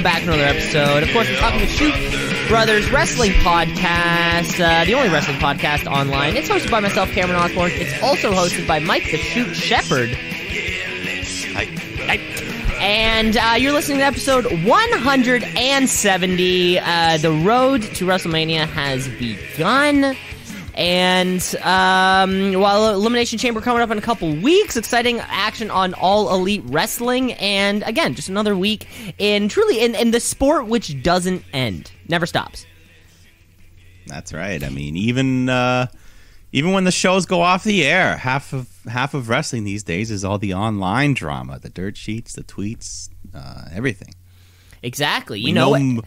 Welcome back to another episode. Of course, we're talking the Shoot Brothers Wrestling Podcast, uh, the only wrestling podcast online. It's hosted by myself, Cameron Osborne. It's also hosted by Mike the Shoot Shepherd. And uh, you're listening to episode 170. Uh, the road to WrestleMania has begun. And um, while Elimination Chamber coming up in a couple weeks, exciting action on All Elite Wrestling, and again, just another week in truly in, in the sport which doesn't end, never stops. That's right. I mean, even uh, even when the shows go off the air, half of half of wrestling these days is all the online drama, the dirt sheets, the tweets, uh, everything. Exactly. You We know, m-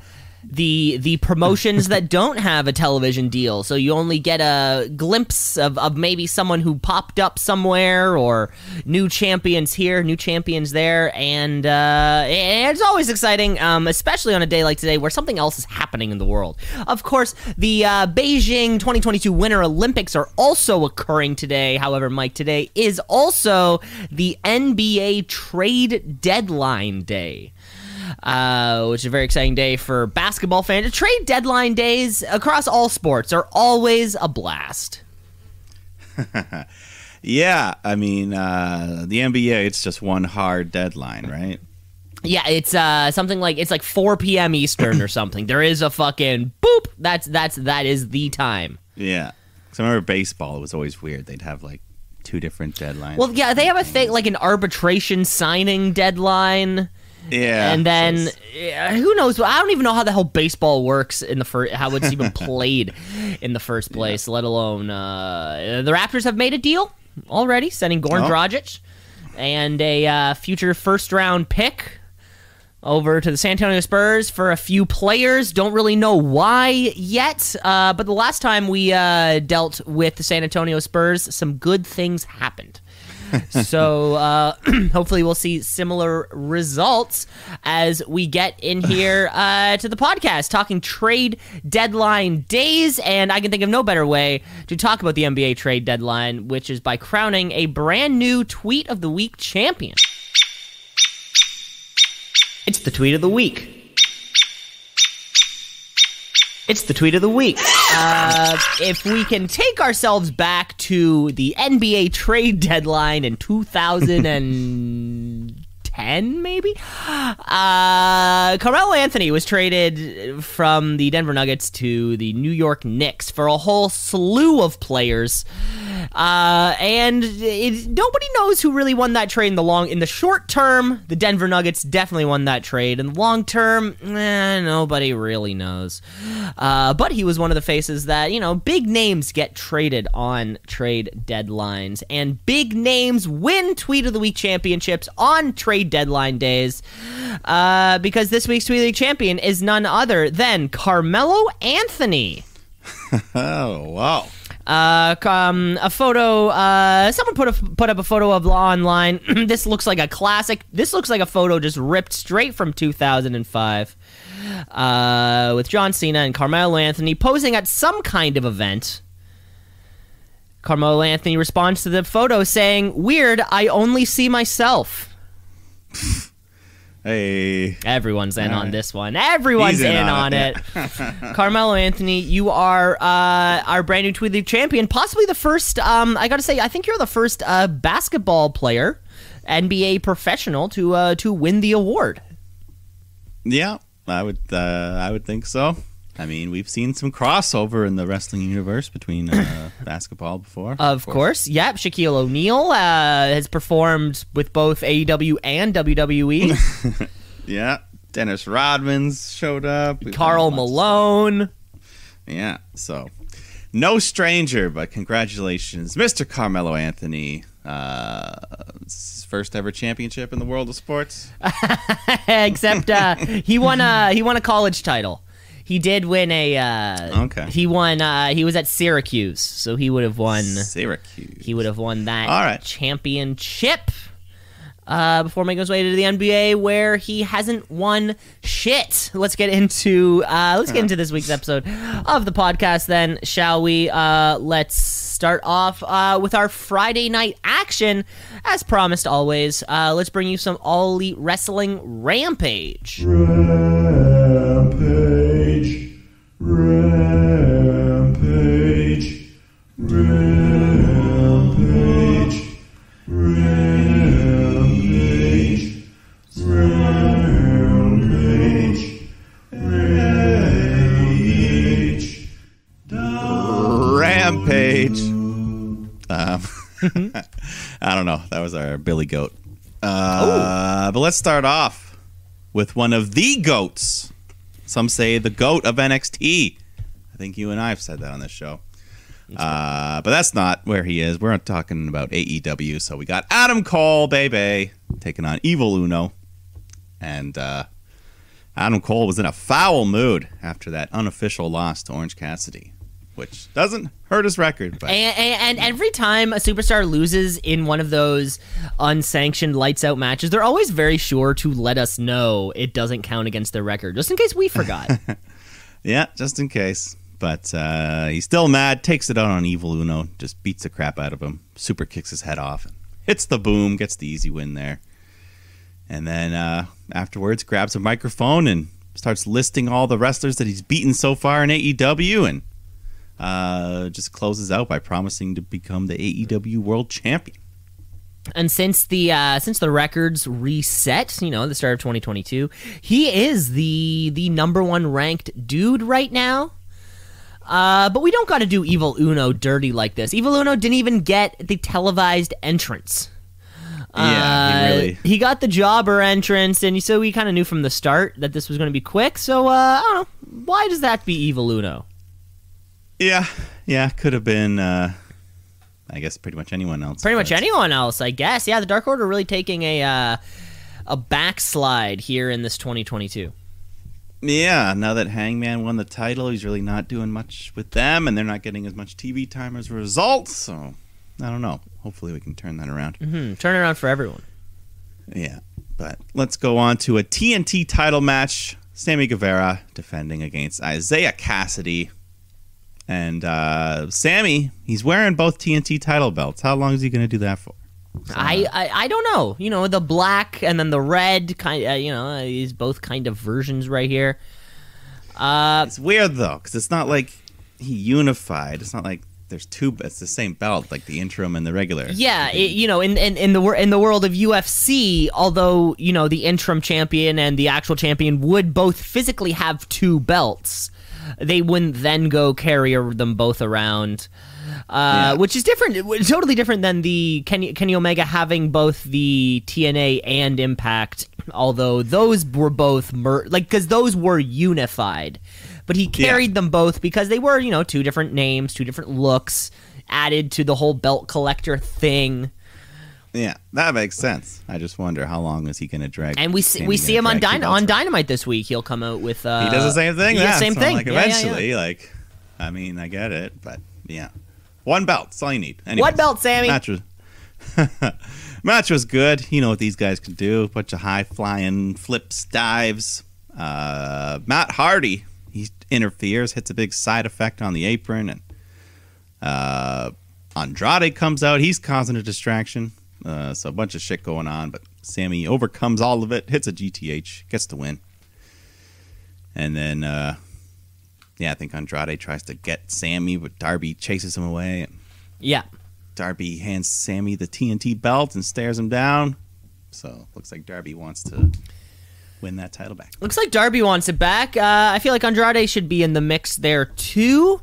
the the promotions that don't have a television deal. So you only get a glimpse of, of maybe someone who popped up somewhere or new champions here new champions there. And uh, it's always exciting um, especially on a day like today where something else is happening in the world. Of course the uh, beijing 2022 winter olympics are also occurring today. However mike today is also the nba trade deadline day uh, which is a very exciting day for basketball fans. Trade deadline days across all sports are always a blast. yeah, I mean, uh, the NBA, it's just one hard deadline, right? Yeah, it's uh something like it's like 4 p.m. Eastern or something. There is a fucking boop. That's that's that is the time. Yeah. because I remember baseball, it was always weird. They'd have like two different deadlines. Well, yeah, they have a thing like an arbitration signing deadline. Yeah. and then so it's- uh, who knows? I don't even know how the hell baseball works in the first, how it's even played in the first place. Let alone uh, the Raptors have made a deal already, sending Goran Oh. Dragic and a uh, future first round pick over to the San Antonio Spurs for a few players. Don't really know why yet, uh, but the last time we uh, dealt with the San Antonio Spurs, some good things happened. So uh, hopefully we'll see similar results as we get in here uh, to the podcast talking trade deadline days. And i can think of no better way to talk about the nba trade deadline which is by crowning a brand new tweet of the week champion. It's the tweet of the week it's the tweet of the week. Uh, if we can take ourselves back to the NBA trade deadline in 2010, maybe? Uh, Carmelo Anthony was traded from the Denver Nuggets to the New York Knicks for a whole slew of players. Uh, and it, nobody knows who really won that trade in the long in the short term. The Denver Nuggets definitely won that trade. In the long term, eh, nobody really knows. Uh, but he was one of the faces that you know big names get traded on trade deadlines, and big names win Tweet of the Week championships on trade deadline days. Uh, because this week's Tweet of the Week champion is none other than Carmelo Anthony. oh, wow. Uh, um, a photo. Uh, someone put a, put up a photo of Law online. this looks like a classic. This looks like a photo just ripped straight from 2005. Uh, with John Cena and Carmelo Anthony posing at some kind of event. Carmelo Anthony responds to the photo saying, "Weird. I only see myself." Hey. Everyone's in All on this one. Everyone's in, in on on it. it, Carmelo Anthony, you are uh, our brand new Tweet League champion. Possibly the first. Um, I got to say, I think you're the first uh, basketball player, NBA professional to uh, to win the award. Yeah, I would uh, I would think so. I mean, we've seen some crossover in the wrestling universe between uh, basketball before. Of course, yep. Shaquille O'Neal uh, has performed with both AEW and WWE. Yeah. Dennis Rodman's showed up. We've Karl had lots of Malone. Yeah, so no stranger, but congratulations, Mr. Carmelo Anthony. Uh, his first ever championship in the world of sports. Except uh, he won a he won a college title. He did win a. Uh, Okay. He won. Uh, he was at Syracuse, so he would have won. Syracuse. He would have won that All right. championship uh, before making his way to the NBA, where he hasn't won shit. Let's get into uh, let's get into this week's episode of the podcast. Then, shall we? Uh, let's start off uh, with our Friday night action. As promised, always, uh, let's bring you some All Elite Wrestling Rampage. Rampage. Rampage. Rampage. Rampage. Rampage. Rampage. Rampage. Um, I don't know. That was our Billy Goat. Uh, but let's start off with one of the goats. Some say the goat of NXT. I think you and I have said that on this show. Uh, but that's not where he is. We're talking about AEW. So we got Adam Cole, baby, taking on Evil Uno. And uh, Adam Cole was in a foul mood after that unofficial loss to Orange Cassidy, which doesn't hurt his record. But And, and, and every time a superstar loses in one of those unsanctioned lights out matches, they're always very sure to let us know it doesn't count against their record, just in case we forgot. yeah, just in case. But uh, he's still mad, takes it out on Evil Uno, just beats the crap out of him, super kicks his head off, hits the boom, gets the easy win there. And then uh, afterwards, grabs a microphone and starts listing all the wrestlers that he's beaten so far in AEW and uh, just closes out by promising to become the AEW World Champion. and since the uh, since the records reset, you know, the start of 2022, he is the the number one ranked dude right now. Uh, but we don't got to do Evil Uno dirty like this. Evil Uno didn't even get the televised entrance. Yeah, he Uh, really- he got the jobber entrance, and so we kind of knew from the start that this was going to be quick. So uh, I don't know. Why does that be Evil Uno? Yeah, yeah, could have been, uh, I guess, pretty much anyone else. Pretty much anyone else, I guess. Yeah, the Dark Order really taking a uh, a backslide here in this 2022. Yeah, now that Hangman won the title, he's really not doing much with them, and they're not getting as much TV time as a result. So, I don't know. Hopefully, we can turn that around. Hmm, turn around for everyone. Yeah, but let's go on to a TNT title match. Sammy Guevara defending against Isiah Kassidy. And uh, Sammy, he's wearing both TNT title belts. How long is he going to do that for? I, I I don't know. You know, the black and then the red kind. Uh, you know, these both kind of versions right here. Uh, It's weird though, because it's not like he unified. It's not like there's two. It's the same belt, like the interim and the regular. yeah, it, you know, in, in in the wor- in the world of UFC, although you know the interim champion and the actual champion would both physically have two belts, they wouldn't then go carry them both around. Uh, Yeah. Which is different, totally different than the Kenny, Kenny Omega having both the TNA and Impact. Although those were both mer- like because those were unified, but he Yeah. carried them both because they were you know two different names, two different looks added to the whole belt collector thing. Yeah, that makes sense. I just wonder how long is he going to drag? And we see, we see him on drag two Dyna- belts on? Dynamite this week. He'll come out with uh, He does the same thing. Yeah, same so, thing. Like Yeah, yeah, yeah. eventually, like, I mean, I get it, but yeah, one belt. That's all you need. Anyways, What belt, Sammy? Match was match was good. You know what these guys can do. bunch of high flying flips, dives. Uh, Matt Hardy he interferes, hits a big side effect on the apron, and uh, Andrade comes out. He's causing a distraction. Uh, so a bunch of shit going on, but Sammy overcomes all of it, hits a GTH, gets the win. And then, uh, yeah, I think Andrade tries to get Sammy, but Darby chases him away. Yeah, Darby hands Sammy the TNT belt and stares him down. So looks like Darby wants to win that title back. looks like Darby wants it back. Uh, I feel like Andrade should be in the mix there too.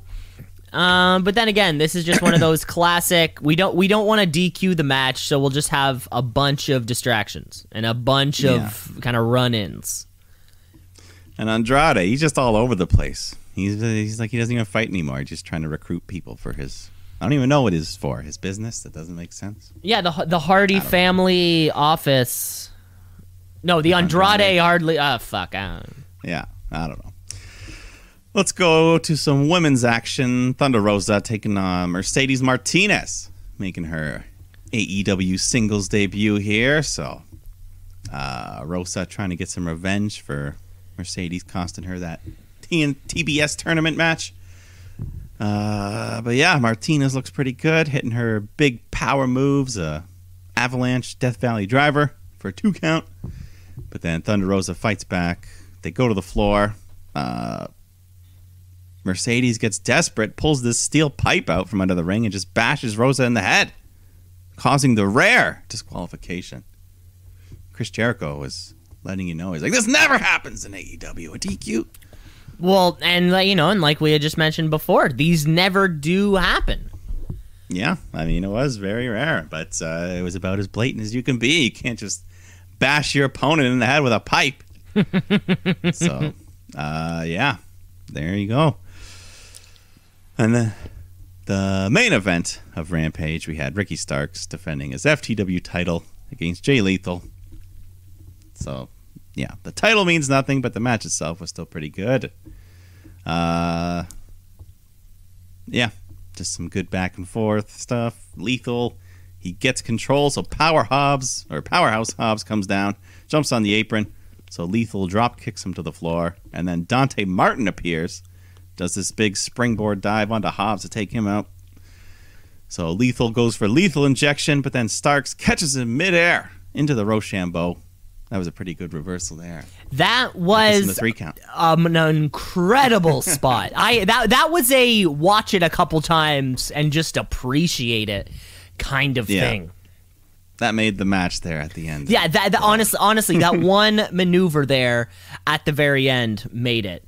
Um, but then again, this is just one of those classic. We don't we don't want to DQ the match, so we'll just have a bunch of distractions and a bunch of kind of run-ins. And Andrade, he's just all over the place. He's he's like he doesn't even fight anymore. He's just trying to recruit people for his. I don't even know what it is for. His business that doesn't make sense. Yeah, the the Hardy family office. No, the Andrade Andrade. hardly. Ah, fuck. I don't- Yeah, I don't know. Let's go to some women's action. Thunder Rosa taking on Mercedes Martinez, making her AEW singles debut here. So, uh, Rosa trying to get some revenge for Mercedes costing her that TBS tournament match. Uh, but yeah, Martinez looks pretty good, hitting her big power moves. Uh, Avalanche Death Valley driver for a two count. But then Thunder Rosa fights back. They go to the floor. Uh, Mercedes gets desperate, pulls this steel pipe out from under the ring, and just bashes Rosa in the head, causing the rare disqualification. Chris Jericho was letting you know he's like, "This never happens in AEW." A DQ. Well, and you know, and like we had just mentioned before, these never do happen. Yeah, I mean, it was very rare, but uh, it was about as blatant as you can be. You can't just bash your opponent in the head with a pipe. so, uh, yeah, there you go. And the, the main event of Rampage, we had Ricky Starks defending his FTW title against Jay Lethal. So, yeah, the title means nothing, but the match itself was still pretty good. Uh, yeah, just some good back and forth stuff. Lethal, he gets control, so Power Hobbs or Powerhouse Hobbs comes down, jumps on the apron. So Lethal drop kicks him to the floor, and then Dante Martin appears, does this big springboard dive onto Hobbs to take him out. So Lethal goes for lethal injection, but then Starks catches him midair into the Roshambo. That was a pretty good reversal there. That was the three count. um, an incredible spot. I that that was a watch it a couple times and just appreciate it kind of Yeah. thing. That made the match there at the end. Yeah, that, that honestly, honestly, that one maneuver there at the very end made it.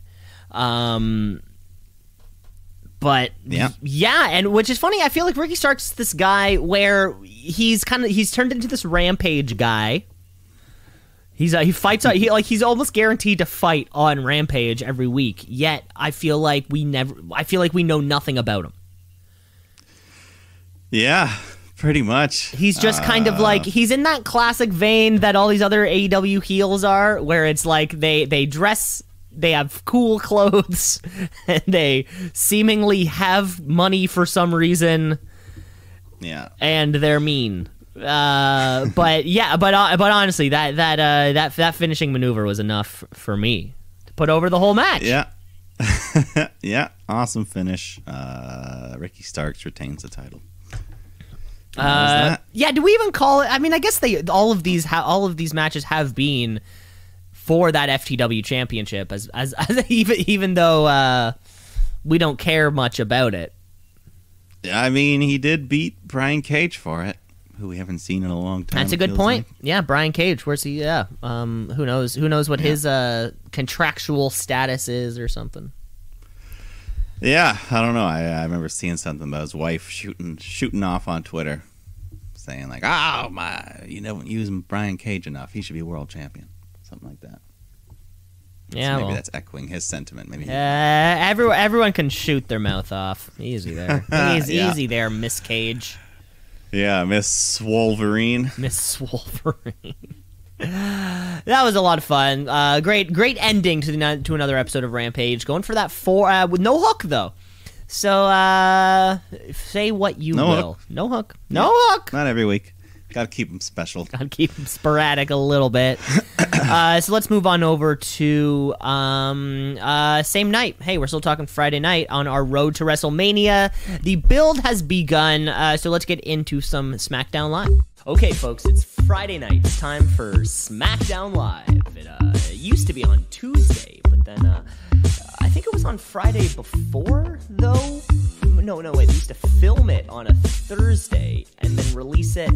Um, but Yeah. yeah, and which is funny. I feel like Ricky Starks this guy where he's kind of he's turned into this rampage guy. He's uh, he fights he like he's almost guaranteed to fight on Rampage every week. Yet I feel like we never. I feel like we know nothing about him. Yeah, pretty much. He's just kind of like he's in that classic vein that all these other AEW heels are, where it's like they they dress, they have cool clothes, and they seemingly have money for some reason, Yeah. and they're mean. Uh, but yeah, but uh, but honestly, that that uh, that that finishing maneuver was enough for me to put over the whole match. Yeah. yeah. Awesome finish. Uh, Ricky Starks retains the title. And that was Uh, yeah. Do we even call it? I mean, I guess they all of these ha- all of these matches have been for that FTW championship, as as, as even even though uh, we don't care much about it. I mean, he did beat Brian Cage for it, who we haven't seen in a long time. That's a good point. like. Yeah, Brian Cage. Where's he? Yeah. Um. Who knows? Who knows what his uh contractual status is or something. Yeah, I don't know. I, I remember seeing something about his wife shooting shooting off on Twitter, saying like, "Oh my, you never use Brian Cage enough. He should be world champion." Something like that. So Yeah. maybe well. that's echoing his sentiment. Maybe. Uh, everyone, everyone can shoot their mouth off. Easy there. Easy, Yeah. easy there, Miss Cage. Yeah, Miss Wolverine. Miss Wolverine. that was a lot of fun. Uh, great, great ending to the to another episode of Rampage. Going for that four uh, with no hook though. So uh, say what you No will. hook. No hook. No hook. Not every week. Got to keep them special. Gotta keep them sporadic a little bit. uh, so let's move on over to um, uh, same night. Hey, we're still talking Friday night on our road to WrestleMania. The build has begun, uh, so let's get into some SmackDown Live. Okay, folks, it's Friday night. It's time for SmackDown Live. It, uh, it used to be on Tuesday, but then uh, I think it was on Friday before, though. No, no, wait. They used to film it on a Thursday and then release it.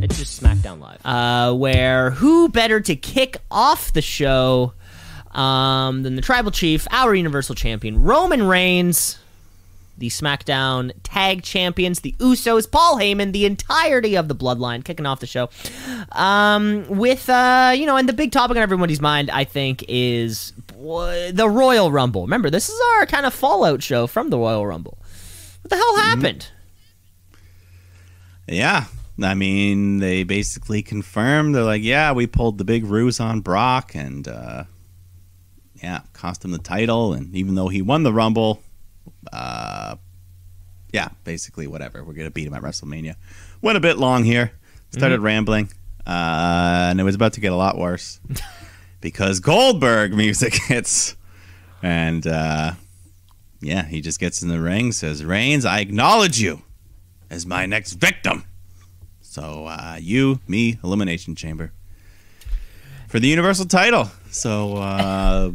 It's just SmackDown Live. Uh, where who better to kick off the show um, than the Tribal Chief, our Universal Champion, Roman Reigns, the SmackDown Tag Champions, the Usos, Paul Heyman, the entirety of the Bloodline kicking off the show. Um, with, uh, you know, and the big topic on everybody's mind, I think, is the Royal Rumble. Remember, this is our kind of fallout show from the Royal Rumble. What the hell happened? Yeah. I mean, they basically confirmed. They're like, yeah, we pulled the big ruse on Brock and, uh, yeah, cost him the title. And even though he won the Rumble, uh, yeah, basically, whatever. We're going to beat him at WrestleMania. Went a bit long here. Started rambling. Uh, and it was about to get a lot worse because Goldberg music hits. And, uh, yeah, he just gets in the ring, says, Reigns, I acknowledge you as my next victim. So uh, you, me, Elimination Chamber for the Universal title. So uh,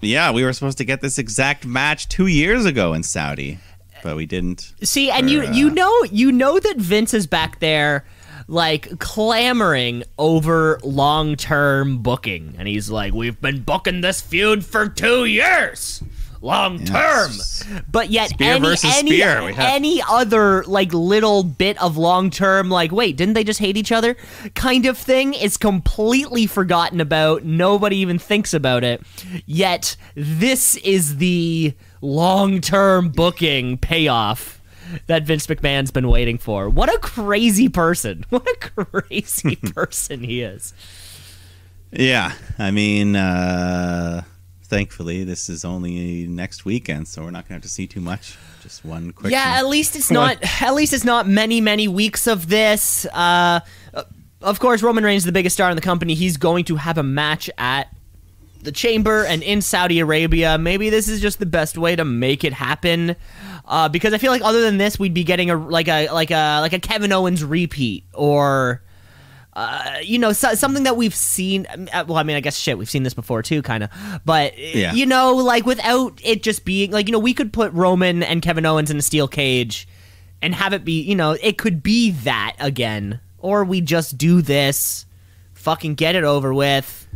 yeah, we were supposed to get this exact match two years ago in Saudi, but we didn't. See, and you For, you uh, know you know that Vince is back there like clamoring over long-term booking and he's like we've been booking this feud for 2 years long term Yes. but yet Spear any versus any, spear, have- any other like little bit of long term like wait didn't they just hate each other kind of thing is completely forgotten about nobody even thinks about it yet this is the long term booking payoff that Vince McMahon's been waiting for. What a crazy person. What a crazy person he is. Yeah, I mean, uh, thankfully this is only next weekend, so we're not gonna have to see too much. Just one quick. Yeah, at least it's not at least it's not many many weeks of this. Uh of course Roman Reigns is the biggest star in the company. He's going to have a match at the chamber and in Saudi Arabia. Maybe this is just the best way to make it happen. Uh, because I feel like other than this, we'd be getting a like a like a like a Kevin Owens repeat or uh, you know so, something that we've seen. uh, Well, I mean, I guess shit, we've seen this before too, kind of. But Yeah. you know, like without it just being like you know, we could put Roman and Kevin Owens in a steel cage and have it be you know, it could be that again, or we just do this, fucking get it over with,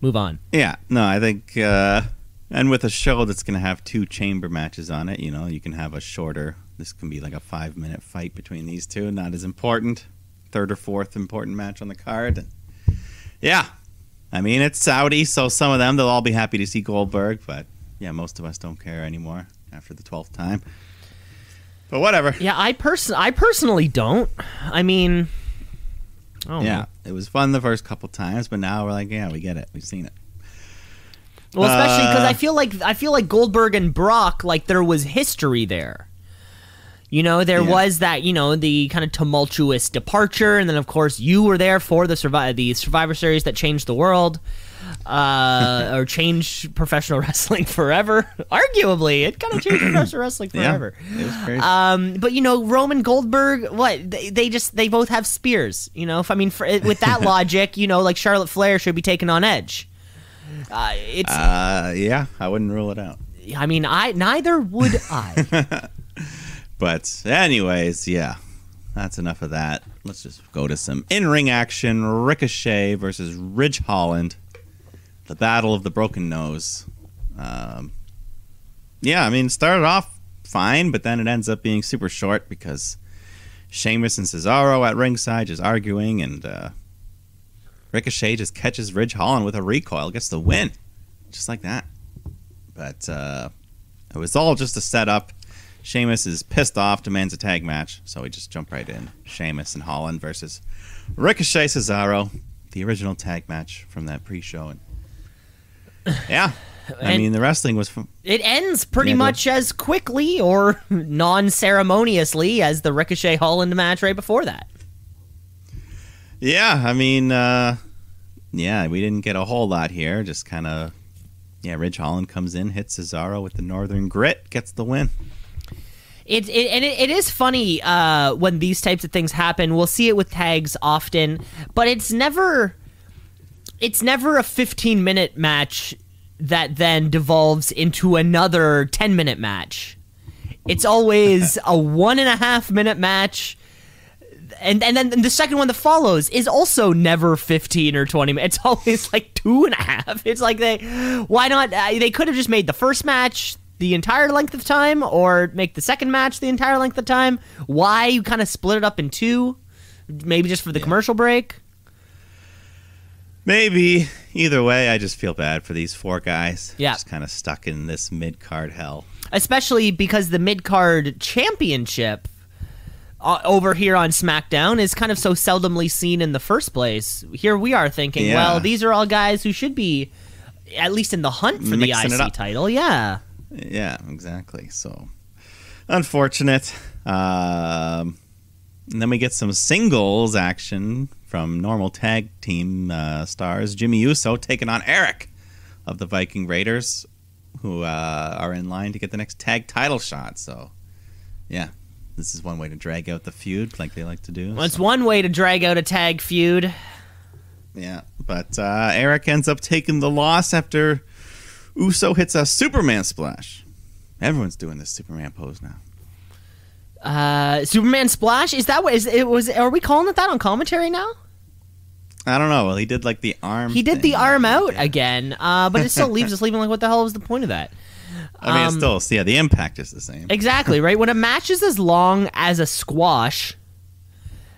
move on. Yeah, no, I think, uh, and with a show that's going to have two chamber matches on it, you know, you can have a shorter. This can be like a five minute fight between these two, not as important. Third or fourth important match on the card. Yeah, I mean it's Saudi, so some of them they'll all be happy to see Goldberg, but yeah, most of us don't care anymore after the twelfth time. But whatever. Yeah, I person I personally don't. I mean, don't Yeah, it was fun the first couple times, but now we're like, yeah, we get it, we've seen it. Well, especially because Uh, I feel like I feel like Goldberg and Brock, like there was history there. You know, there Yeah. was that you know the kind of tumultuous departure, and then of course you were there for the survive the Survivor Series that changed the world, uh, or changed professional wrestling forever. Arguably, it kind of changed professional wrestling Yeah, forever. it was crazy. Um, but you know, Roman Goldberg, what they, they just they both have spears. You know, if I mean, for, with that logic, you know, like Charlotte Flair should be taken on Edge. Uh, it's uh, yeah, I wouldn't rule it out. I mean, I neither would I. But anyways, yeah, that's enough of that. Let's just go to some in-ring action. Ricochet versus Ridge Holland, the battle of the broken nose. Um, yeah, I mean, started off fine, but then it ends up being super short because Sheamus and Cesaro at ringside just arguing, and uh, Ricochet just catches Ridge Holland with a recoil, gets the win, just like that. But uh, it was all just a setup. Sheamus is pissed off, demands a tag match, so we just jump right in. Sheamus and Holland versus Ricochet Cesaro, the original tag match from that pre-show. And yeah, I And- mean the wrestling was fun. it ends pretty much as quickly or non-ceremoniously as the Ricochet Holland match right before that. Yeah, I mean, uh, yeah, we didn't get a whole lot here. Just kind of, yeah, Ridge Holland comes in, hits Cesaro with the Northern Grit, gets the win. It, it and it, it is funny uh, when these types of things happen. We'll see it with tags often, but it's never it's never a 15 minute match that then devolves into another 10 minute match. It's always a one and a half minute match. And, and then the second one that follows is also never 15 or 20 minutes. It's always like two and a half. It's like they, why not? Uh, they could have just made the first match the entire length of time or make the second match the entire length of time. Why you kind of split it up in two? Maybe just for the commercial break? Maybe either way, I just feel bad for these four guys. Yeah. just kind of stuck in this mid card hell. especially because the mid card championship uh, over here on SmackDown is kind of so seldomly seen in the first place. Here we are thinking, Yeah. well, these are all guys who should be at least in the hunt for Mixing the IC title. Yeah. Yeah, exactly. So unfortunate. Um, and then we get some singles action from normal tag team uh, stars. Jimmy Uso taking on Erik of the Viking Raiders. who uh, are in line to get the next tag title shot. So, yeah, this is one way to drag out the feud, like they like to do. Well, it's So, one way to drag out a tag feud. yeah, but uh, Erik ends up taking the loss after Uso hits a Superman splash. Everyone's doing this Superman pose now. Uh, Superman splash is that what is it was? Are we calling it that on commentary now? I don't know. Well, he did like the arm. He did the arm out again, uh, but it still leaves us leaving like, what the hell was the point of that? I mean, it's Um, still yeah. The impact is the same. Exactly, right? When a match is as long as a squash,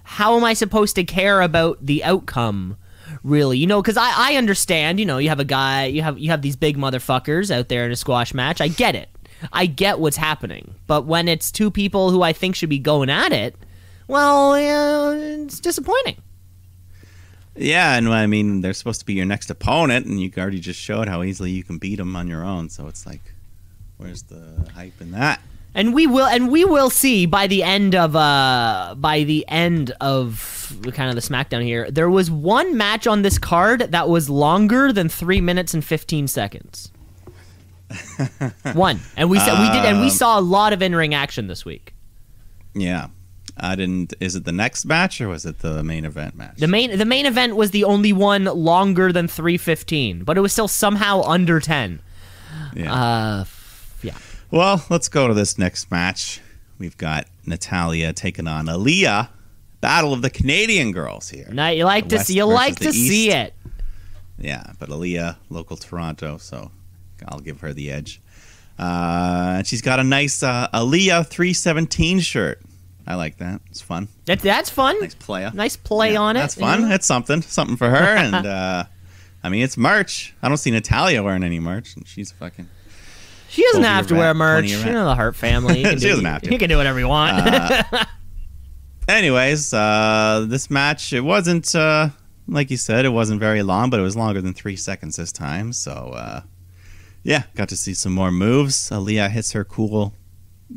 how am I supposed to care about the outcome? Really, you know, because I, I understand. You know, you have a guy, you have you have these big motherfuckers out there in a squash match. I get it. I get what's happening. But when it's two people who I think should be going at it, well, it's disappointing. Yeah, and I mean, they're supposed to be your next opponent, and you already just showed how easily you can beat them on your own. So it's like, where's the hype in that? And we will, and we will see by the end of, uh, by the end of kind of the SmackDown here. There was one match on this card that was longer than three minutes and fifteen seconds. one, and we saw we did, and we Um, saw a lot of in ring action this week. Yeah, I didn't. Is it the next match or was it the main event match? The main, the main event was the only one longer than three fifteen, but it was still somehow under ten. yeah. Uh. Well, let's go to this next match. We've got Natalya taking on Aliyah. Battle of the Canadian girls here. Now you like The to see, you like to see it. Yeah, but Aliyah, local Toronto, so I'll give her the edge. Uh, and she's got a nice uh, Aliyah 317 shirt. I like that. It's fun. That, that's fun. Nice playa. Nice play Yeah, on it. That's fun. know? It's something. Something for her. And uh, I mean, it's March. I don't see Natalya wearing any merch, and she's fucking. She doesn't have to wear merch. You know the Hart family. You can She do, doesn't have to. You can do whatever you want. Uh, anyways, uh, this match it wasn't uh, like you said, it wasn't very long, but it was longer than three seconds this time. So uh, yeah, got to see some more moves. Aliyah hits her cool.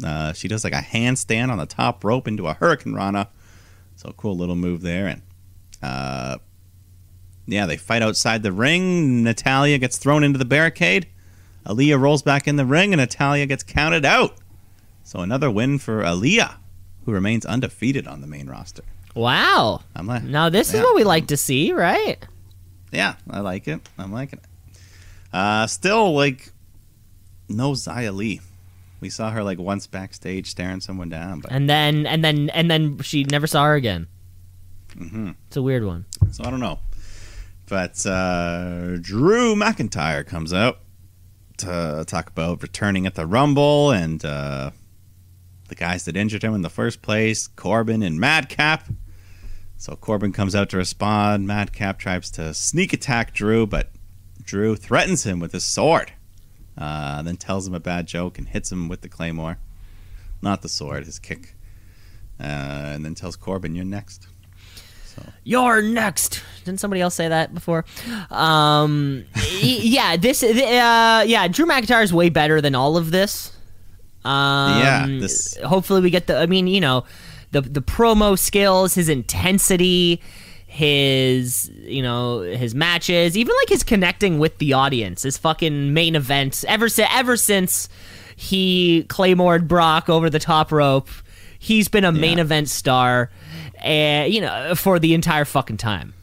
Uh, she does like a handstand on the top rope into a Hurricanrana. So cool little move there, and uh, yeah, they fight outside the ring. Natalya gets thrown into the barricade. Aliyah rolls back in the ring, and Natalya gets counted out. So another win for Aliyah, who remains undefeated on the main roster. wow. I'm like, Now this is what we like to see, right? yeah, I like it. I'm liking it. Uh, still, like, no Xia Li. We saw her like once backstage staring someone down, but And then and then and then she never saw her again. Mhm. It's a weird one. so I don't know. But uh, Drew McIntyre comes out to talk about returning at the Rumble and uh, the guys that injured him in the first place, Corbin and Madcap. So Corbin comes out to respond. Madcap tries to sneak attack Drew, but Drew threatens him with his sword. Uh, then tells him a bad joke and hits him with the claymore. Not the sword, his kick. Uh, and then tells Corbin, "You're next." So You're next. Didn't somebody else say that before? Um, yeah, this, uh, yeah, Drew McIntyre is way better than all of this. Um, Yeah, this- Hopefully, we get the. I mean, you know, the the promo skills, his intensity, his you know his matches, even like his connecting with the audience, his fucking main event. Ever since ever since he claymored Brock over the top rope, he's been a main Yeah. event star, and you know for the entire fucking time.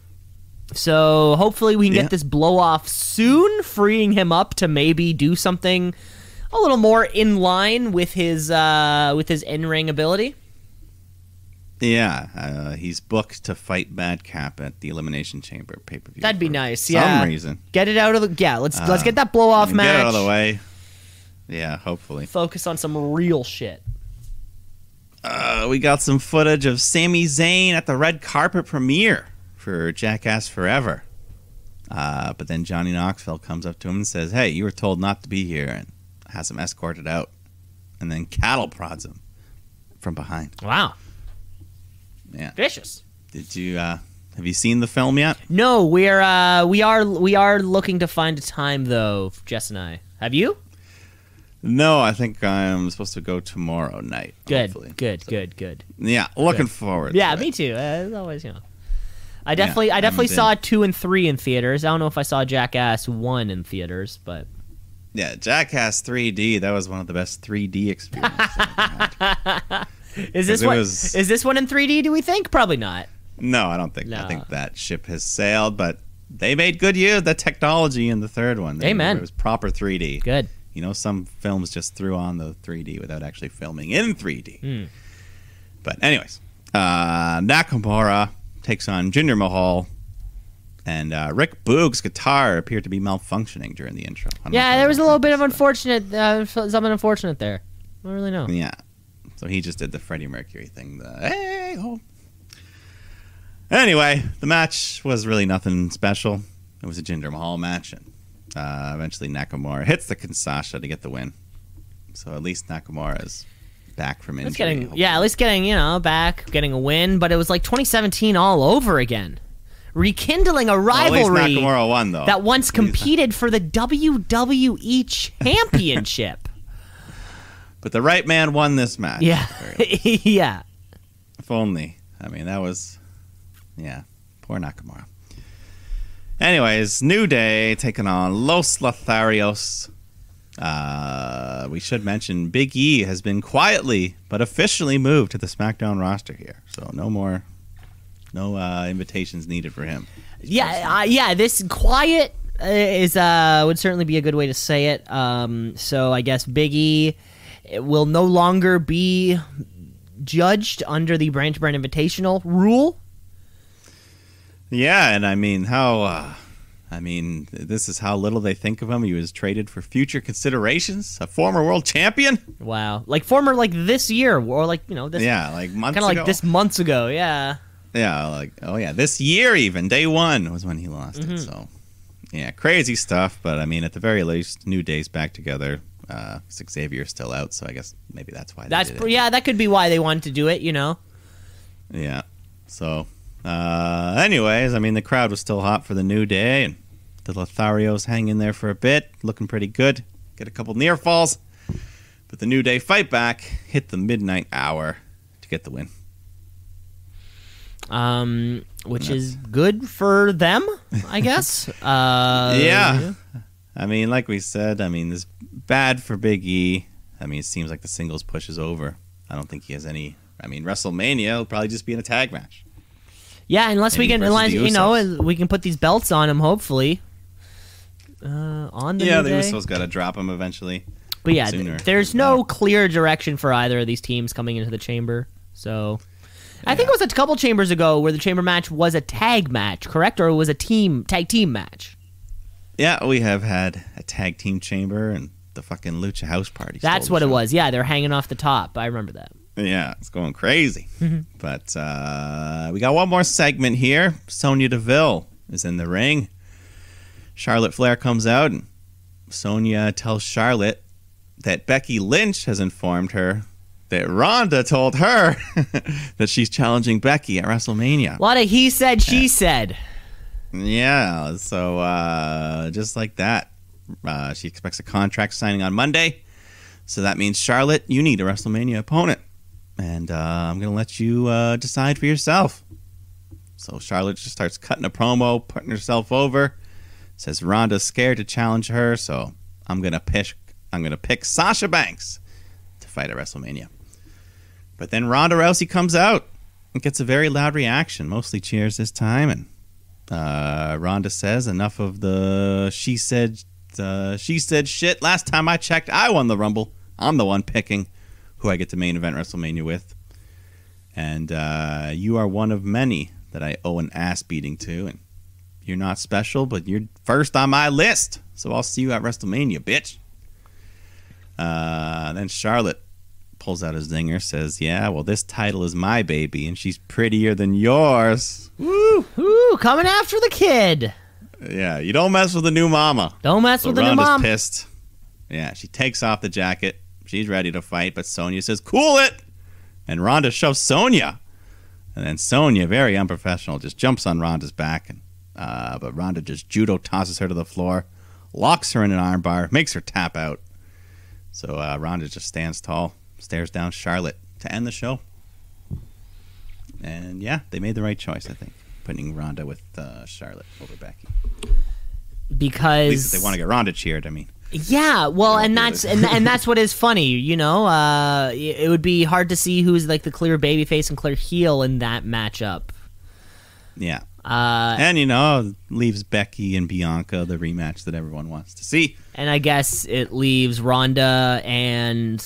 So hopefully we can Yeah. get this blow off soon, freeing him up to maybe do something a little more in line with his uh, with his in ring ability. Yeah, uh, he's booked to fight Madcap at the Elimination Chamber pay per view. That'd be nice. Some yeah, reason. get it out of the yeah. Let's let's Uh, get that blow off match. Out of the way. Yeah, hopefully. Focus on some real shit. Uh, we got some footage of Sami Zayn at the red carpet premiere for Jackass Forever. Uh, but then Johnny Knoxville comes up to him and says, "Hey, you were told not to be here," and has him escorted out. And then cattle prods him from behind. Wow, Yeah. vicious. Did you uh, have you seen the film yet? No, we're uh, we are we are looking to find a time though, Jess and I. Have you? No, I think I'm supposed to go tomorrow night. Good, hopefully. good, good, good. Yeah, looking Good. forward. Yeah, to it. me too. Uh, as always, you know. I definitely, I I'm definitely in. saw two and three in theaters. I don't know if I saw Jackass one in theaters, but Yeah, Jackass 3D. That was one of the best 3D experiences. I've had. Is this one? was- Is this one in 3D? Do we think? Probably not. no, I don't think. No. I think that ship has sailed, but they made good use of the technology in the third one. They- Amen. It was proper 3D. Good. You know, some films just threw on the 3D without actually filming in 3D. Hmm. But anyways, uh, Nakamura takes on Jinder Mahal, and uh, Rick Boogs' guitar appeared to be malfunctioning during the intro. I don't know if Yeah, there was a little bit of unfortunate, uh, something unfortunate there. I don't really know. Yeah. So he just did the Freddie Mercury thing. The hey ho. Anyway, the match was really nothing special. It was a Jinder Mahal match, and uh, eventually Nakamura hits the Kinshasa to get the win. So at least Nakamura is back from injury. Getting hopefully. yeah, at least getting you know back, getting a win. But it was like 2017 all over again, rekindling a Well, rivalry Nakamura won that once competed for the WWE Championship. But the right man won this match. yeah, yeah. If only. I mean, that was, yeah, poor Nakamura. Anyways, New Day taking on Los Lotharios. Uh, we should mention Big E has been quietly but officially moved to the SmackDown roster here. So no more, no uh, invitations needed for him. Yeah, uh, yeah. This quiet uh, is uh would certainly be a good way to say it. Um, so I guess Biggie will no longer be judged under the Branch Brand Invitational rule. Yeah, and I mean how. Uh, I mean, this is how little they think of him. He was traded for future considerations. A former world champion. Wow, like former like this year or like you know this yeah, like months kind of like this months ago. Yeah, Yeah, like oh yeah, this year even day one was when he lost Mm-hmm. it. So yeah, crazy stuff. But I mean, at the very least, New Day's back together. Uh, Xavier's still out, so I guess maybe that's why. They that's did it. yeah. That could be why they wanted to do it. You know. yeah. So, uh, anyways, I mean, the crowd was still hot for the New Day, and the Lotharios hang in there for a bit, looking pretty good. Get a couple near falls, but the New Day fight back, hit the midnight hour to get the win. Um, which is good for them, I guess. Uh, Yeah. I mean, like we said, I mean, this bad for Big E. I mean, it seems like the singles push is over. I don't think he has any. I mean, WrestleMania will probably just be in a tag match. Yeah, unless we can, unless you know, we can put these belts on him. Hopefully, uh, on the yeah, the Day. Usos got to drop him eventually. But yeah, th- there's no clear direction for either of these teams coming into the chamber. So, I think it was a couple chambers ago where the chamber match was a tag match, correct, or it was a team tag team match. Yeah, we have had a tag team chamber and the fucking Lucha House Party. That's what it was. Yeah, they're hanging off the top. I remember that. Yeah, it's going crazy. Mm-hmm. But uh, we got one more segment here. Sonya Deville is in the ring. Charlotte Flair comes out, and Sonya tells Charlotte that Becky Lynch has informed her that Ronda told her that she's challenging Becky at WrestleMania. A lot of he said, she said. Yeah, so uh, just like that, uh, she expects a contract signing on Monday. So that means Charlotte, you need a WrestleMania opponent, and uh, I'm gonna let you uh, decide for yourself. So Charlotte just starts cutting a promo, putting herself over. Says Ronda's scared to challenge her, so I'm gonna pick. I'm gonna pick Sasha Banks to fight at WrestleMania. But then Ronda Rousey comes out and gets a very loud reaction, mostly cheers this time, and uh, Ronda says, "Enough of the she said uh, she said shit." Last time I checked, I won the Rumble. I'm the one picking who I get to main event WrestleMania with, and uh, you are one of many that I owe an ass beating to. And you're not special, but you're first on my list. So I'll see you at WrestleMania, bitch. Uh, then Charlotte pulls out a zinger, says, "Yeah, well, this title is my baby, and she's prettier than yours." Woo, woo, coming after the kid. Yeah, you don't mess with the new mama. Don't mess So with the new mom. pissed. Yeah, she takes off the jacket. She's ready to fight, but Sonya says, "Cool it," and Ronda shoves Sonya, and then Sonya, very unprofessional, just jumps on Ronda's back, and uh, but Ronda just judo tosses her to the floor, locks her in an armbar, makes her tap out. So uh, Ronda just stands tall, stares down Charlotte to end the show. And yeah, they made the right choice, I think, putting Ronda with uh, Charlotte over Becky. At least Because they want to get Ronda cheered, I mean. Yeah, well, and that's and, and that's what is funny, you know. Uh, it would be hard to see who's like the clear babyface and clear heel in that matchup. Yeah. Uh, And you know, leaves Becky and Bianca the rematch that everyone wants to see. and I guess it leaves Ronda and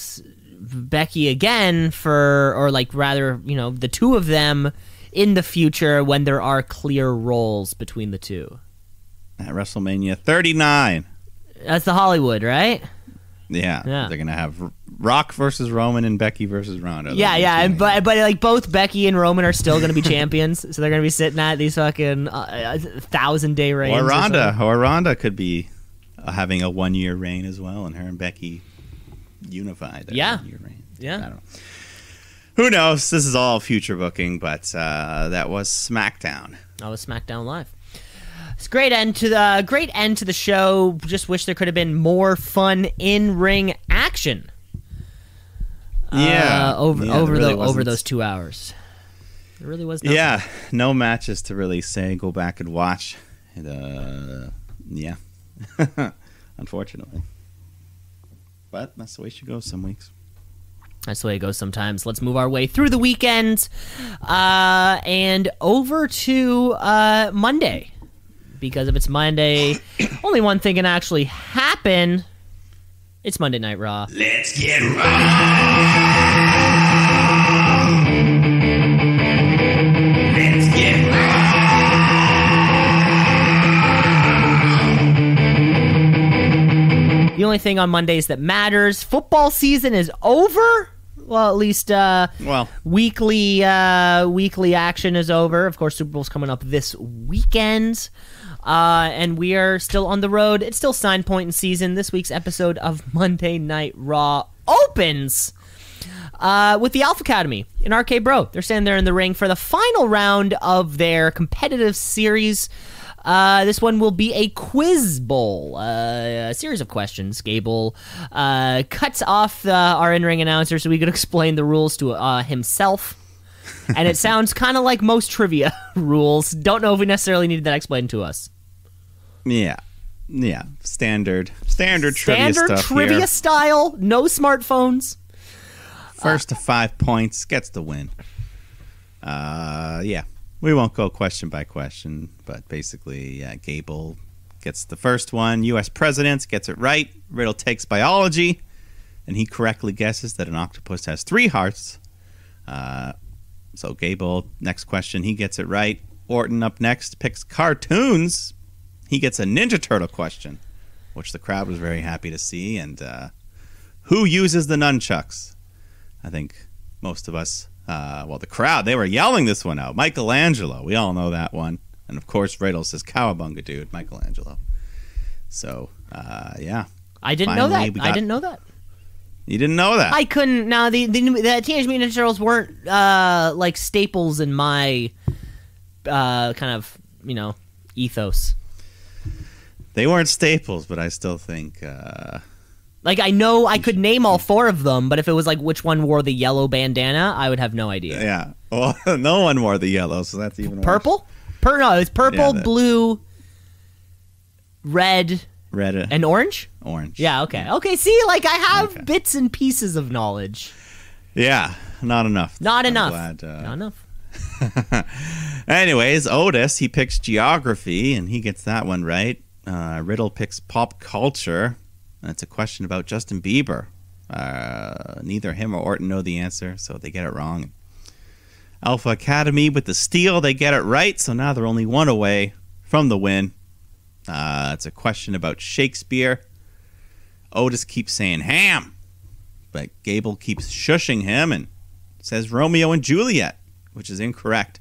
Becky again for, or like rather, you know, the two of them in the future when there are clear roles between the two. At WrestleMania 39. That's the Hollywood, right? Yeah. Yeah. They're going to have Rock versus Roman and Becky versus Ronda. Yeah, Those yeah, and but but like both Becky and Roman are still going to be champions, so they're going to be sitting at these fucking uh, thousand day reigns. Or Ronda. something. Or Ronda could be uh, having a one year reign as well, and her and Becky unified. Yeah. Yeah. I don't know. Who knows? This is all future booking, but uh, that was SmackDown. That was SmackDown Live. It's great end to the great end to the show. Just wish there could have been more fun in ring action. Yeah. uh, over Yeah, over there really the over those two hours. It really was. nothing. Yeah, no matches to really say. Go back and watch. And, uh, yeah, unfortunately, but that's the way she goes some weeks. That's the way it goes sometimes. Let's move our way through the weekend uh, and over to uh, Monday. Because if it's Monday, only one thing can actually happen. It's Monday Night Raw. Let's get raw. Let's get right. The only thing on Mondays that matters football season is over. Well, at least uh, Well, weekly uh, weekly action is over. Of course, Super Bowl's coming up this weekend, uh, and we are still on the road. It's still sign point in season. This week's episode of Monday Night Raw opens uh, with the Alpha Academy in RK Bro. They're standing there in the ring for the final round of their competitive series. Uh, this one will be a quiz bowl, uh, a series of questions. Gable uh, cuts off our in-ring announcer so we could explain the rules to uh, himself. and it sounds kind of like most trivia rules. Don't know if we necessarily needed that explained to us. Yeah, yeah, standard, standard, trivia Standard trivia here. style, no smartphones. First to five points gets the win. Uh, yeah, we won't go question by question, but basically, yeah, Gable gets the first one. U.S. presidents gets it right. Riddle takes biology, and he correctly guesses that an octopus has three hearts. Uh, so Gable, next question, he gets it right. Orton up next picks cartoons. He gets a Ninja Turtle question, which the crowd was very happy to see. And uh, who uses the nunchucks? I think most of us, uh, well, the crowd, they were yelling this one out. Michelangelo, we all know that one. And of course, Riddle says, Cowabunga, dude, Michelangelo. So, uh, yeah. I didn't know that. we I didn't know that. You didn't know that. I couldn't. Now the the, the Teenage Mutant Ninja Turtles weren't uh, like staples in my uh, kind of you know ethos. They weren't staples, but I still think, uh, Like I know I could name all four of them, but if it was like which one wore the yellow bandana, I would have no idea. yeah. Well, no one wore the yellow, so that's even. Purple? Pur- no, it's purple, Yeah, blue, red, Red uh, and orange. orange. Yeah. Okay. Okay. See, like I have Okay. bits and pieces of knowledge. Yeah, not enough. Not I'm enough. glad, uh, Not enough. Anyways, Otis, he picks geography and he gets that one right. Uh, Riddle picks pop culture. It's a question about Justin Bieber. Uh, neither him or Orton know the answer, so they get it wrong. Alpha Academy with the steal, they get it right, so now they're only one away from the win. Uh, it's a question about Shakespeare. Otis keeps saying ham, but Gable keeps shushing him and says Romeo and Juliet, which is incorrect.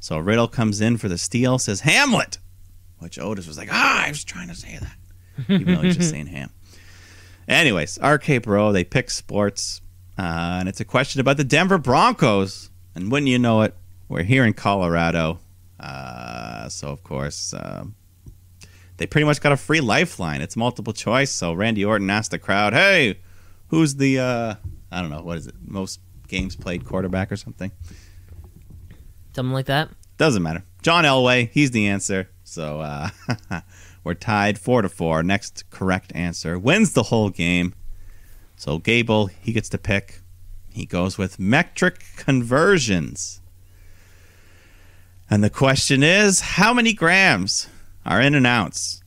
So Riddle comes in for the steal, says Hamlet, which Otis was like, ah, I was trying to say that, even though he's just saying ham. Anyways, RK Bro, they pick sports, uh, and it's a question about the Denver Broncos. And wouldn't you know it, we're here in Colorado. Uh, so, of course, um, they pretty much got a free lifeline. It's multiple choice. So Randy Orton asked the crowd, hey, who's the, uh, I don't know, what is it, most games played quarterback or something? Something like that. Doesn't matter. John Elway, he's the answer. So uh, We're tied four to four. Next correct answer wins the whole game. So Gable, he gets to pick. He goes with metric conversions. And the question is, how many grams are in an ounce?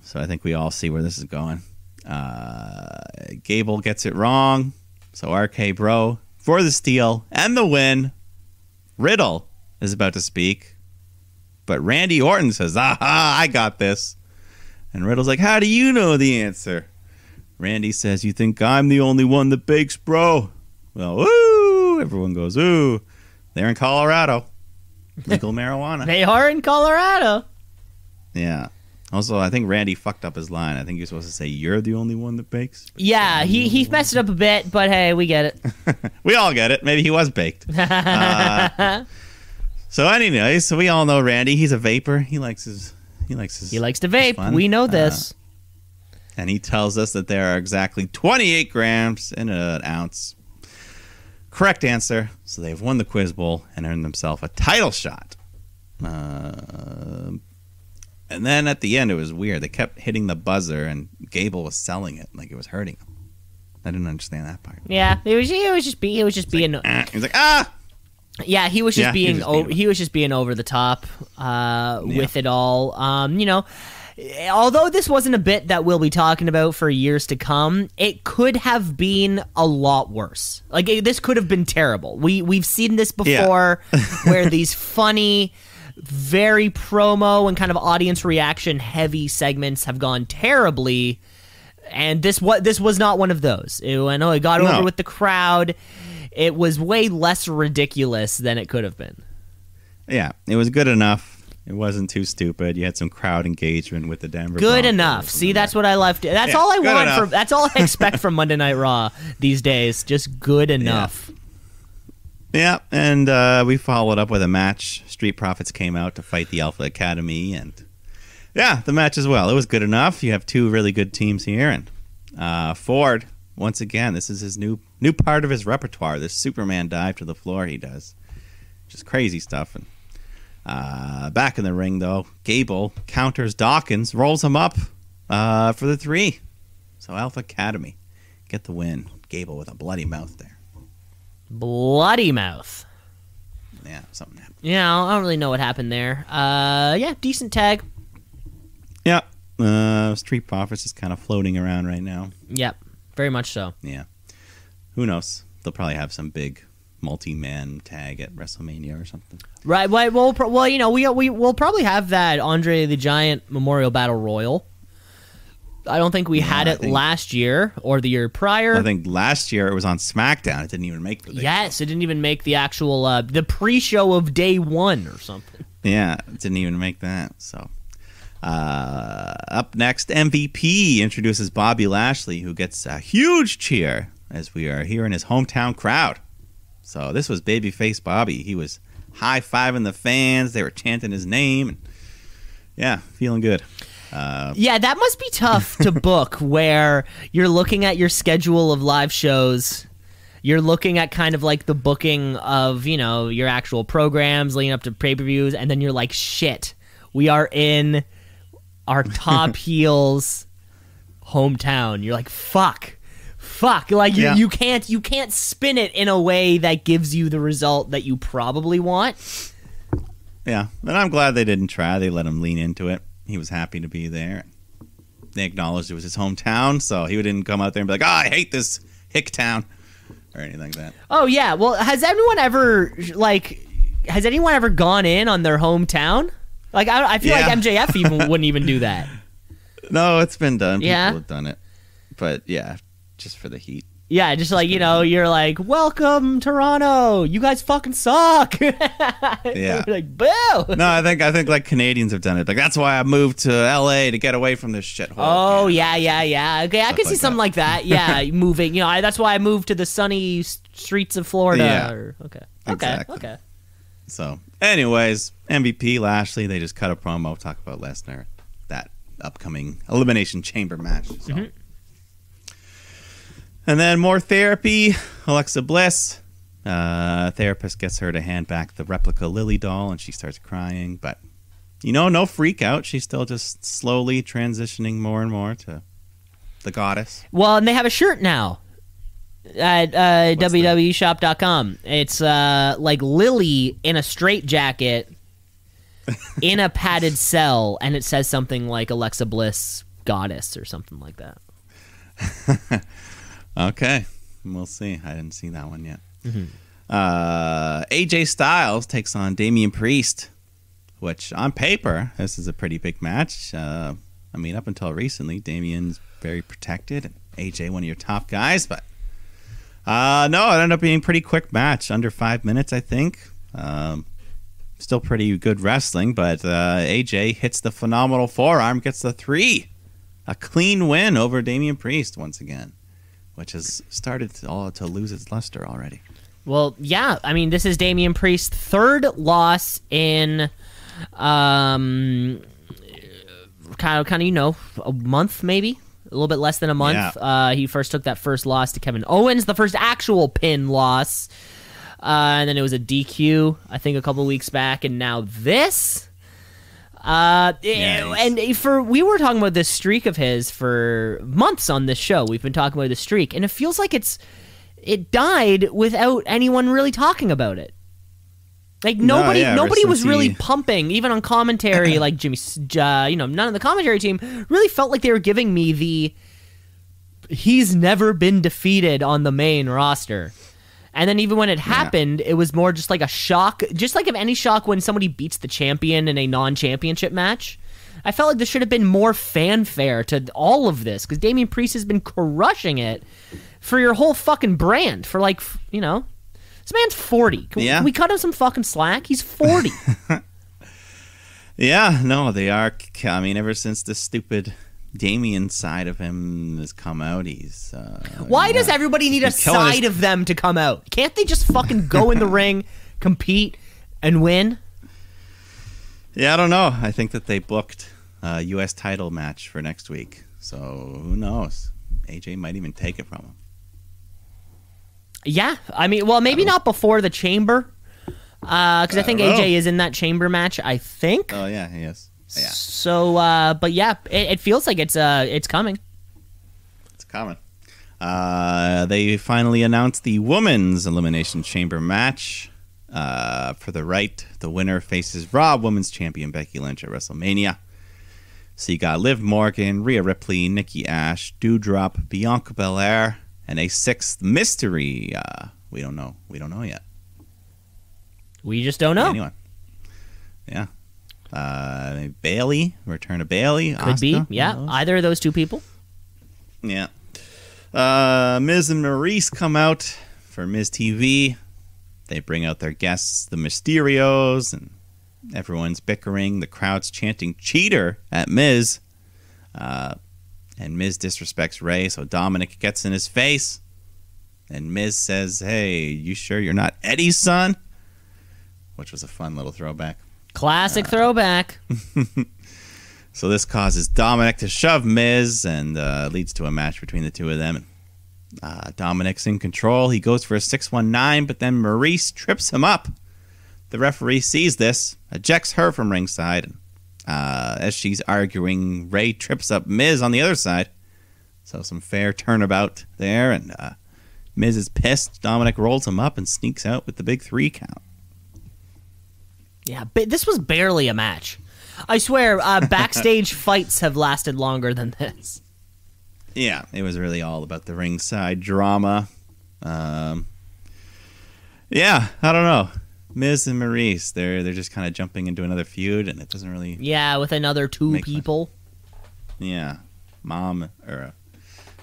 So I think we all see where this is going. Uh, Gable gets it wrong. So RK Bro for the steal and the win. Riddle is about to speak. But Randy Orton says, Aha, I got this. And Riddle's like, How do you know the answer? Randy says, You think I'm the only one that bakes, bro? Well, woo! Everyone goes, Ooh. They're in Colorado. Legal marijuana. They are in Colorado. Yeah. Also, I think Randy fucked up his line. I think you're supposed to say, You're the only one that bakes. Yeah, he he messed it up a bit, but hey, we get it. we all get it. Maybe he was baked. Uh, so anyway, so we all know Randy. He's a vapor. He likes his. He likes his. He likes to vape. fun. We know Uh, this. and he tells us that there are exactly 28 grams in an ounce. Correct answer. So they've won the quiz bowl and earned themselves a title shot. Uh, and then at the end, it was weird. They kept hitting the buzzer, and Gable was selling it like it was hurting him. I didn't understand that part. yeah, it was he was just be he was just being Ah, He's like, ah, yeah he was just Yeah, he being was o- being- he was just being over the top uh, with it all. Um, you know. Although this wasn't a bit that we'll be talking about for years to come, it could have been a lot worse. Like it, this could have been terrible. We we've seen this Yeah. before, where these funny, very promo and kind of audience reaction heavy segments have gone terribly. And this what this was not one of those. It, I know it got No. over with the crowd. It was way less ridiculous than it could have been. yeah, it was good enough. It wasn't too stupid. You had some crowd engagement with the Denver. Good Broncos enough. See, that's what I love. To, that's Yeah, all I want enough. from. That's all I expect from Monday Night Raw these days. Just good enough. Yeah, and uh, we followed up with a match. Street Profits came out to fight the Alpha Academy, and yeah, the match as well. It was good enough. You have two really good teams here, and uh, Ford once again. This is his new new part of his repertoire. This Superman dive to the floor he does, just crazy stuff. And uh, back in the ring though, Gable counters Dawkins, rolls him up uh, for the three. So Alpha Academy get the win. Gable with a bloody mouth there. Bloody mouth. Yeah, something happened. Yeah, I don't really know what happened there. Uh, yeah, decent tag. Yeah. Uh, Street Profits is kind of floating around right now. Yep, very much so. Yeah. Who knows? They'll probably have some big multi-man tag at WrestleMania or something. Right. Well, well, well, you know, we we will probably have that Andre the Giant Memorial Battle Royal. I don't think we had I it think- last year or the year prior. I think last year it was on SmackDown. It didn't even make the yes, it didn't even make the actual uh, the pre-show of day one or something. Yeah, it didn't even make that. So, uh, up next, MVP introduces Bobby Lashley, who gets a huge cheer as we are here in his hometown crowd. So this was babyface Bobby. He was high fiving the fans. They were chanting his name. And yeah, feeling good. Uh, Yeah, that must be tough to book where you're looking at your schedule of live shows. You're looking at kind of like the booking of, you know, your actual programs leading up to pay per views, and then you're like, shit, we are in our top heels hometown. You're like, fuck. Fuck. Like you, Yeah. you can't you can't spin it in a way that gives you the result that you probably want. yeah, and I'm glad they didn't try. They let him lean into it. He was happy to be there. They acknowledged it was his hometown, so he didn't come out there and be like, "Oh, I hate this hick town," or anything like that. Oh yeah. Well, has anyone ever like has anyone ever gone in on their hometown? Like I, I feel Yeah. like MJF even wouldn't even do that. No, it's been done. People Yeah? have done it, but yeah, just for the heat. Yeah, just like you know, you're like, "Welcome Toronto, you guys fucking suck." Yeah. like boo. No, I think I think like Canadians have done it. Like that's why I moved to L.A. to get away from this shithole. Oh yeah, yeah, yeah. Okay, I can see like something that. like that. Yeah, moving. You know, I, that's why I moved to the sunny streets of Florida. Yeah. or- okay. Okay. Exactly. Okay. So, anyways, MVP Lashley, they just cut a promo, talk about Lesnar, that upcoming Elimination Chamber match. So. Mm-hmm. And then more therapy. Alexa Bliss, uh, therapist gets her to hand back the replica Lilly doll, and she starts crying. But you know, no freak out. She's still just slowly transitioning more and more to the goddess. Well, and they have a shirt now at uh, www.shop.com. It's uh, like Lilly in a straight jacket in a padded cell, and it says something like Alexa Bliss goddess or something like that. Okay, we'll see. I didn't see that one yet. Uh, AJ Styles takes on Damian Priest, which on paper this is a pretty big match. Uh, I mean, up until recently, Damian's very protected, AJ one of your top guys, but uh, no, it ended up being a pretty quick match, under five minutes, I think. Um, still pretty good wrestling, but uh, AJ hits the phenomenal forearm, gets the three, a clean win over Damian Priest once again which has started to, all to lose its luster already. Well, yeah. I mean, this is Damian Priest's third loss in, um, kind of, kind of, you know, a month maybe, a little bit less than a month. Yeah. Uh, he first took that first loss to Kevin Owens, the first actual pin loss, uh, and then it was a DQ, I think, a couple weeks back, and now this. Uh, and for we were talking about this streak of his for months on this show. We've been talking about the streak, and it feels like it's it died without anyone really talking about it. Like nobody, yeah, nobody was really pumping, even on commentary. like Jimmy, uh, you know, none of the commentary team really felt like they were giving me the. He's never been defeated on the main roster, and then even when it happened, it was more just like a shock, just like if any shock when somebody beats the champion in a non-championship match. I felt like there should have been more fanfare to all of this because Damian Priest has been crushing it for your whole fucking brand for like you know this man's 40 can, Yeah. can we cut him some fucking slack he's 40 Yeah, no, they are. I mean, ever since the stupid Damien side of him has come out, he's. Uh, why does everybody need a He's his- side of them to come out can't they just fucking go in the ring compete and win Yeah, I don't know. I think that they booked a U.S. title match for next week, so who knows? AJ might even take it from him. Yeah i mean well maybe not before the chamber because i think know. aj is in that chamber match i think Oh yeah, he is. Yeah, so uh but yeah it, it feels like it's uh it's coming it's coming. Uh, they finally announced the women's elimination chamber match. Uh, for the right, the winner faces Raw Women's Champion Becky Lynch at WrestleMania. So you got Liv Morgan, Rhea Ripley, Nikki Ash, Doudrop, Bianca Belair, and a sixth mystery. Uh, we don't know. We don't know yet. we just don't know Anyone? Yeah. Uh, Bayley, return of Bayley. could be Asuka, who yeah either of those two people Yeah. Uh, Miz and Maryse come out for Miz TV. They bring out their guests, the Mysterios, and everyone's bickering. The crowd's chanting cheater at Miz. Uh, and Miz disrespects Ray, so Dominic gets in his face. And Miz says, Hey, you sure you're not Eddie's son? Which was a fun little throwback. classic throwback So this causes Dominic to shove Miz and uh, leads to a match between the two of them. Uh, Dominic's in control. He goes for a 619, but then Maryse trips him up. The referee sees this, ejects her from ringside. And, uh, as she's arguing, Ray trips up Miz on the other side. So some fair turnabout there, and uh, Miz is pissed. Dominic rolls him up and sneaks out with the big three count. Yeah, but this was barely a match. I swear, uh, backstage fights have lasted longer than this. Yeah, it was really all about the ringside drama. Um, yeah, I don't know. Miz and Maryse, they're they're just kind of jumping into another feud, and it doesn't really. Yeah, with another two people. Yeah, mom or uh,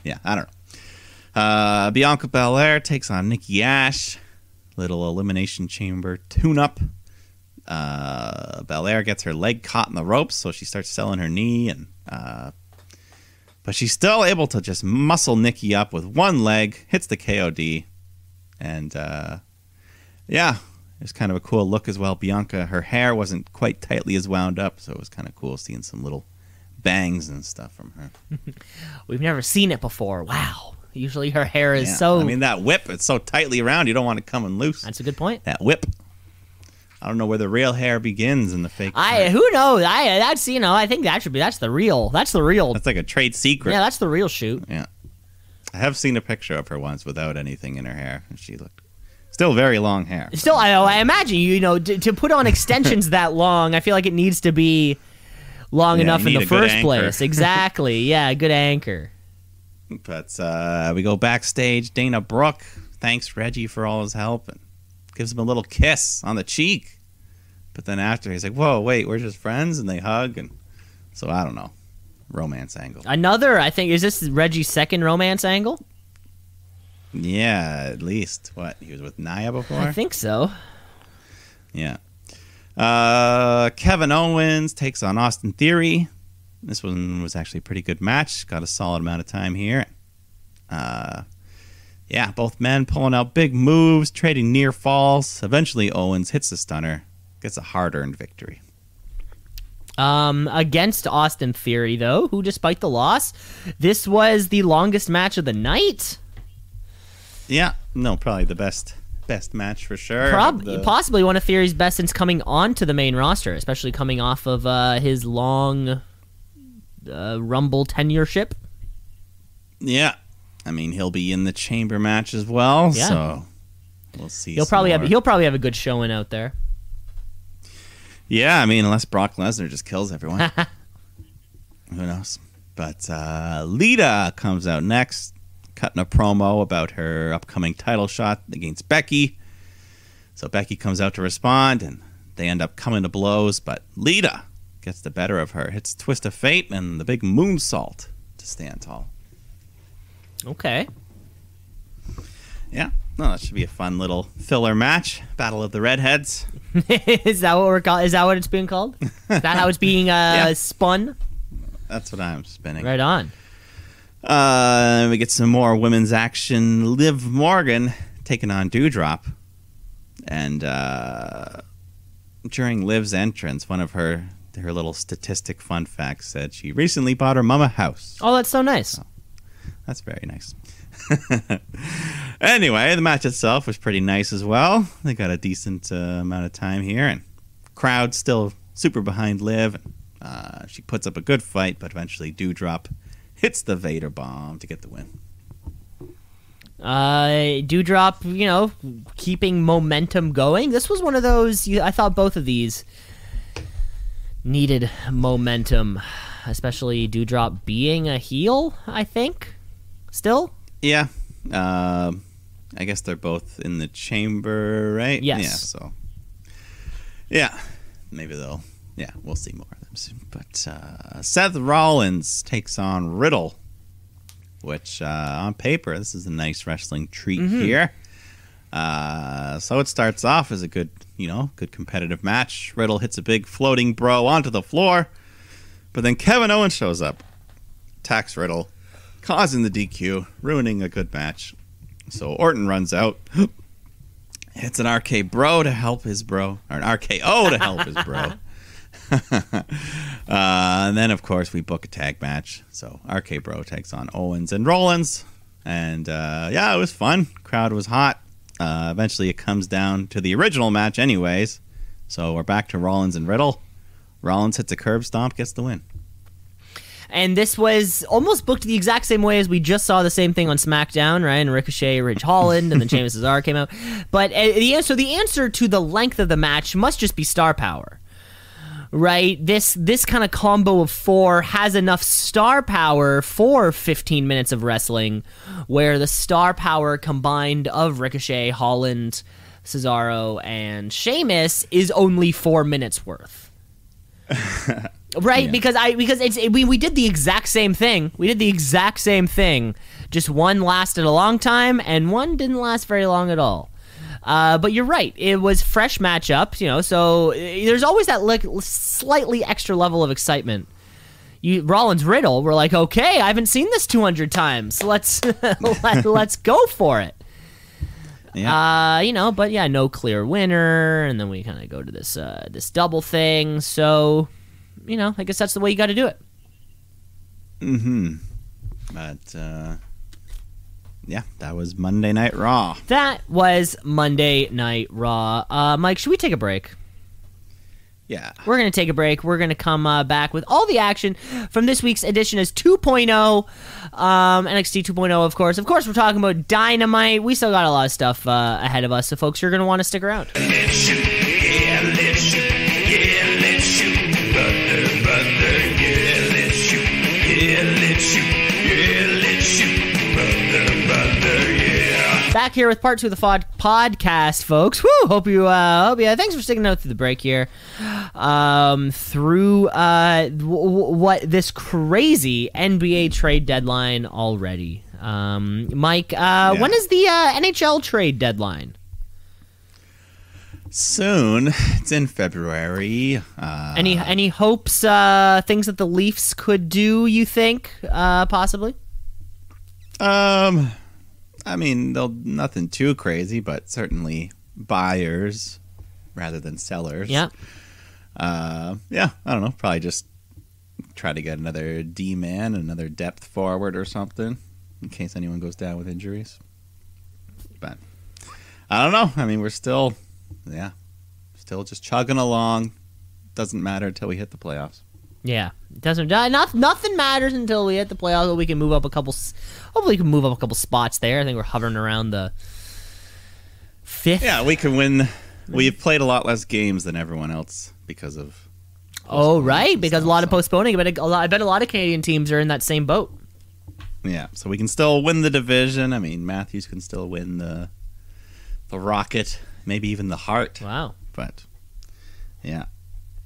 yeah, I don't know. Uh, Bianca Belair takes on Nikki Ash. Little elimination chamber tune-up. Uh, Belair gets her leg caught in the ropes, so she starts selling her knee, and uh, but she's still able to just muscle Nikki up with one leg, hits the KOD, and uh, yeah, it was kind of a cool look as well. Bianca, her hair wasn't quite tightly as wound up, so it was kind of cool seeing some little bangs and stuff from her. We've never seen it before. Wow. Usually her hair is Yeah. so. I mean, that whip, it's so tightly around, you don't want it coming loose. that's a good point. That whip. I don't know where the real hair begins and the fake. I hair. who knows? I that's you know I think that should be that's the real that's the real That's like a trade secret. yeah that's the real shoot. Yeah. I have seen a picture of her once without anything in her hair, and she looked still very long hair. Still, I, I imagine you know to, to put on extensions that long. I feel like it needs to be long Yeah, enough in the first place. Exactly. Yeah, a good anchor. But uh, we go backstage. Dana Brooke thanks Reggie for all his help and gives him a little kiss on the cheek. But then after, he's like, "Whoa, wait, we're just friends," and they hug, and so I don't know, romance angle. Another, I think, is this Reggie's second romance angle? Yeah, at least what he was with Naya before. I think so. Yeah. Uh, Kevin Owens takes on Austin Theory. This one was actually a pretty good match. Got a solid amount of time here. Uh, yeah, both men pulling out big moves, trading near falls. Eventually, Owens hits the stunner, gets a hard earned victory. Um, against Austin Theory, though, who, despite the loss, this was the longest match of the night. Yeah, no, probably the best best match for sure. Prob- The- possibly one of Theory's best since coming onto the main roster, especially coming off of uh, his long uh, Rumble tenureship. yeah, I mean he'll be in the chamber match as well. Yeah. So we'll see. He'll probably have he'll probably have a good showing out there. Yeah, I mean, unless Brock Lesnar just kills everyone. Who knows? But uh, Lita comes out next, cutting a promo about her upcoming title shot against Becky. So Becky comes out to respond, and they end up coming to blows. But Lita gets the better of her, hits Twist of Fate and the big moonsault to stand tall. Okay. Yeah, no, that should be a fun little filler match. Battle of the Redheads. is that what we're Is that what it's being called? Is that how it's being uh, Yeah. spun? That's what I'm spinning. Right on. Uh, we get some more women's action. Liv Morgan taking on Doudrop. And uh, during Liv's entrance, one of her her little statistic fun facts said she recently bought her mama a house. Oh, that's so nice. That's very nice. anyway, the match itself was pretty nice as well. They got a decent uh, amount of time here, and crowd still super behind Liv. Uh, she puts up a good fight, but eventually Doudrop hits the Vader bomb to get the win. Uh, Doudrop, you know, keeping momentum going. This was one of those. you- I thought both of these needed momentum, especially Doudrop being a heel. I think still. Yeah, um, I guess they're both in the chamber, right? Yes. Yeah. So, yeah, maybe they'll. Yeah, we'll see more But uh, Seth Rollins takes on Riddle, which uh, on paper this is a nice wrestling treat here. Uh, so it starts off as a good, you know, good competitive match. Riddle hits a big floating bro onto the floor, but then Kevin Owens shows up, attacks Riddle, causing the DQ, ruining a good match. So Orton runs out, hits an RK bro to help his bro, or an RKO to help his bro. uh, and then, of course, we book a tag match. So RK Bro takes on Owens and Rollins. And uh, yeah, it was fun. Crowd was hot. Uh, eventually, it comes down to the original match, anyways. So we're back to Rollins and Riddle. Rollins hits a curb stomp, gets the win. And this was almost booked the exact same way as we just saw the same thing on SmackDown, right? And Ricochet, Ridge Holland, and then Sheamus Cesaro came out. But uh, the answer, the answer to the length of the match must just be star power, right? This this kind of combo of four has enough star power for 15 minutes of wrestling, where the star power combined of Ricochet, Holland, Cesaro, and Sheamus is only four minutes worth. Right, Yeah. because I because it's we we did the exact same thing. We did the exact same thing. Just one lasted a long time, and one didn't last very long at all. Uh, but you're right. It was fresh matchup, you know. So uh, there's always that like slightly extra level of excitement. You Rollins Riddle, we're like, okay, I haven't seen this 200 times. Let's let, let's go for it. Yeah. Uh, you know, but yeah, no clear winner, and then we kind of go to this uh, this double thing. So, you know, I guess that's the way you got to do it. mm-hmm. But uh, yeah, that was Monday Night Raw. That was Monday Night Raw. Uh, Mike, should we take a break? Yeah. We're going to take a break. We're going to come uh, back with all the action from this week's edition as 2.0. Um, NXT 2.0, of course. Of course, we're talking about Dynamite. We still got a lot of stuff uh, ahead of us, so folks, you're going to want to stick around. Let's shoot, yeah, let's shoot, yeah, let's shoot, brother, brother, yeah, let's shoot, yeah, let's shoot, Back here with part two of the fod- podcast, folks. Woo! Hope you, uh, hope you, thanks for sticking out through the break here. Um, through uh, w- w- what this crazy NBA trade deadline already. Um, Mike, uh, when is the uh, NHL trade deadline? Soon. It's in February. Uh, Any any hopes, uh, things that the Leafs could do? You think, uh, possibly? um, I mean, they'll nothing too crazy, but certainly buyers rather than sellers. Yeah. Uh, yeah. I don't know. Probably just try to get another D man, another depth forward or something, in case anyone goes down with injuries. But I don't know. I mean, we're still, yeah, still just chugging along. Doesn't matter until we hit the playoffs. Yeah, it doesn't. Uh, not, nothing matters until we hit the playoffs. We can move up a couple. Hopefully, we can move up a couple spots there. I think we're hovering around the fifth. Yeah, we can win. We've played a lot less games than everyone else because of. Oh, right, because a stuff, lot of so- postponing. But a lot, I bet a lot of Canadian teams are in that same boat. Yeah, so we can still win the division. I mean, Matthews can still win the the Rocket, maybe even the Hart. Wow. But yeah.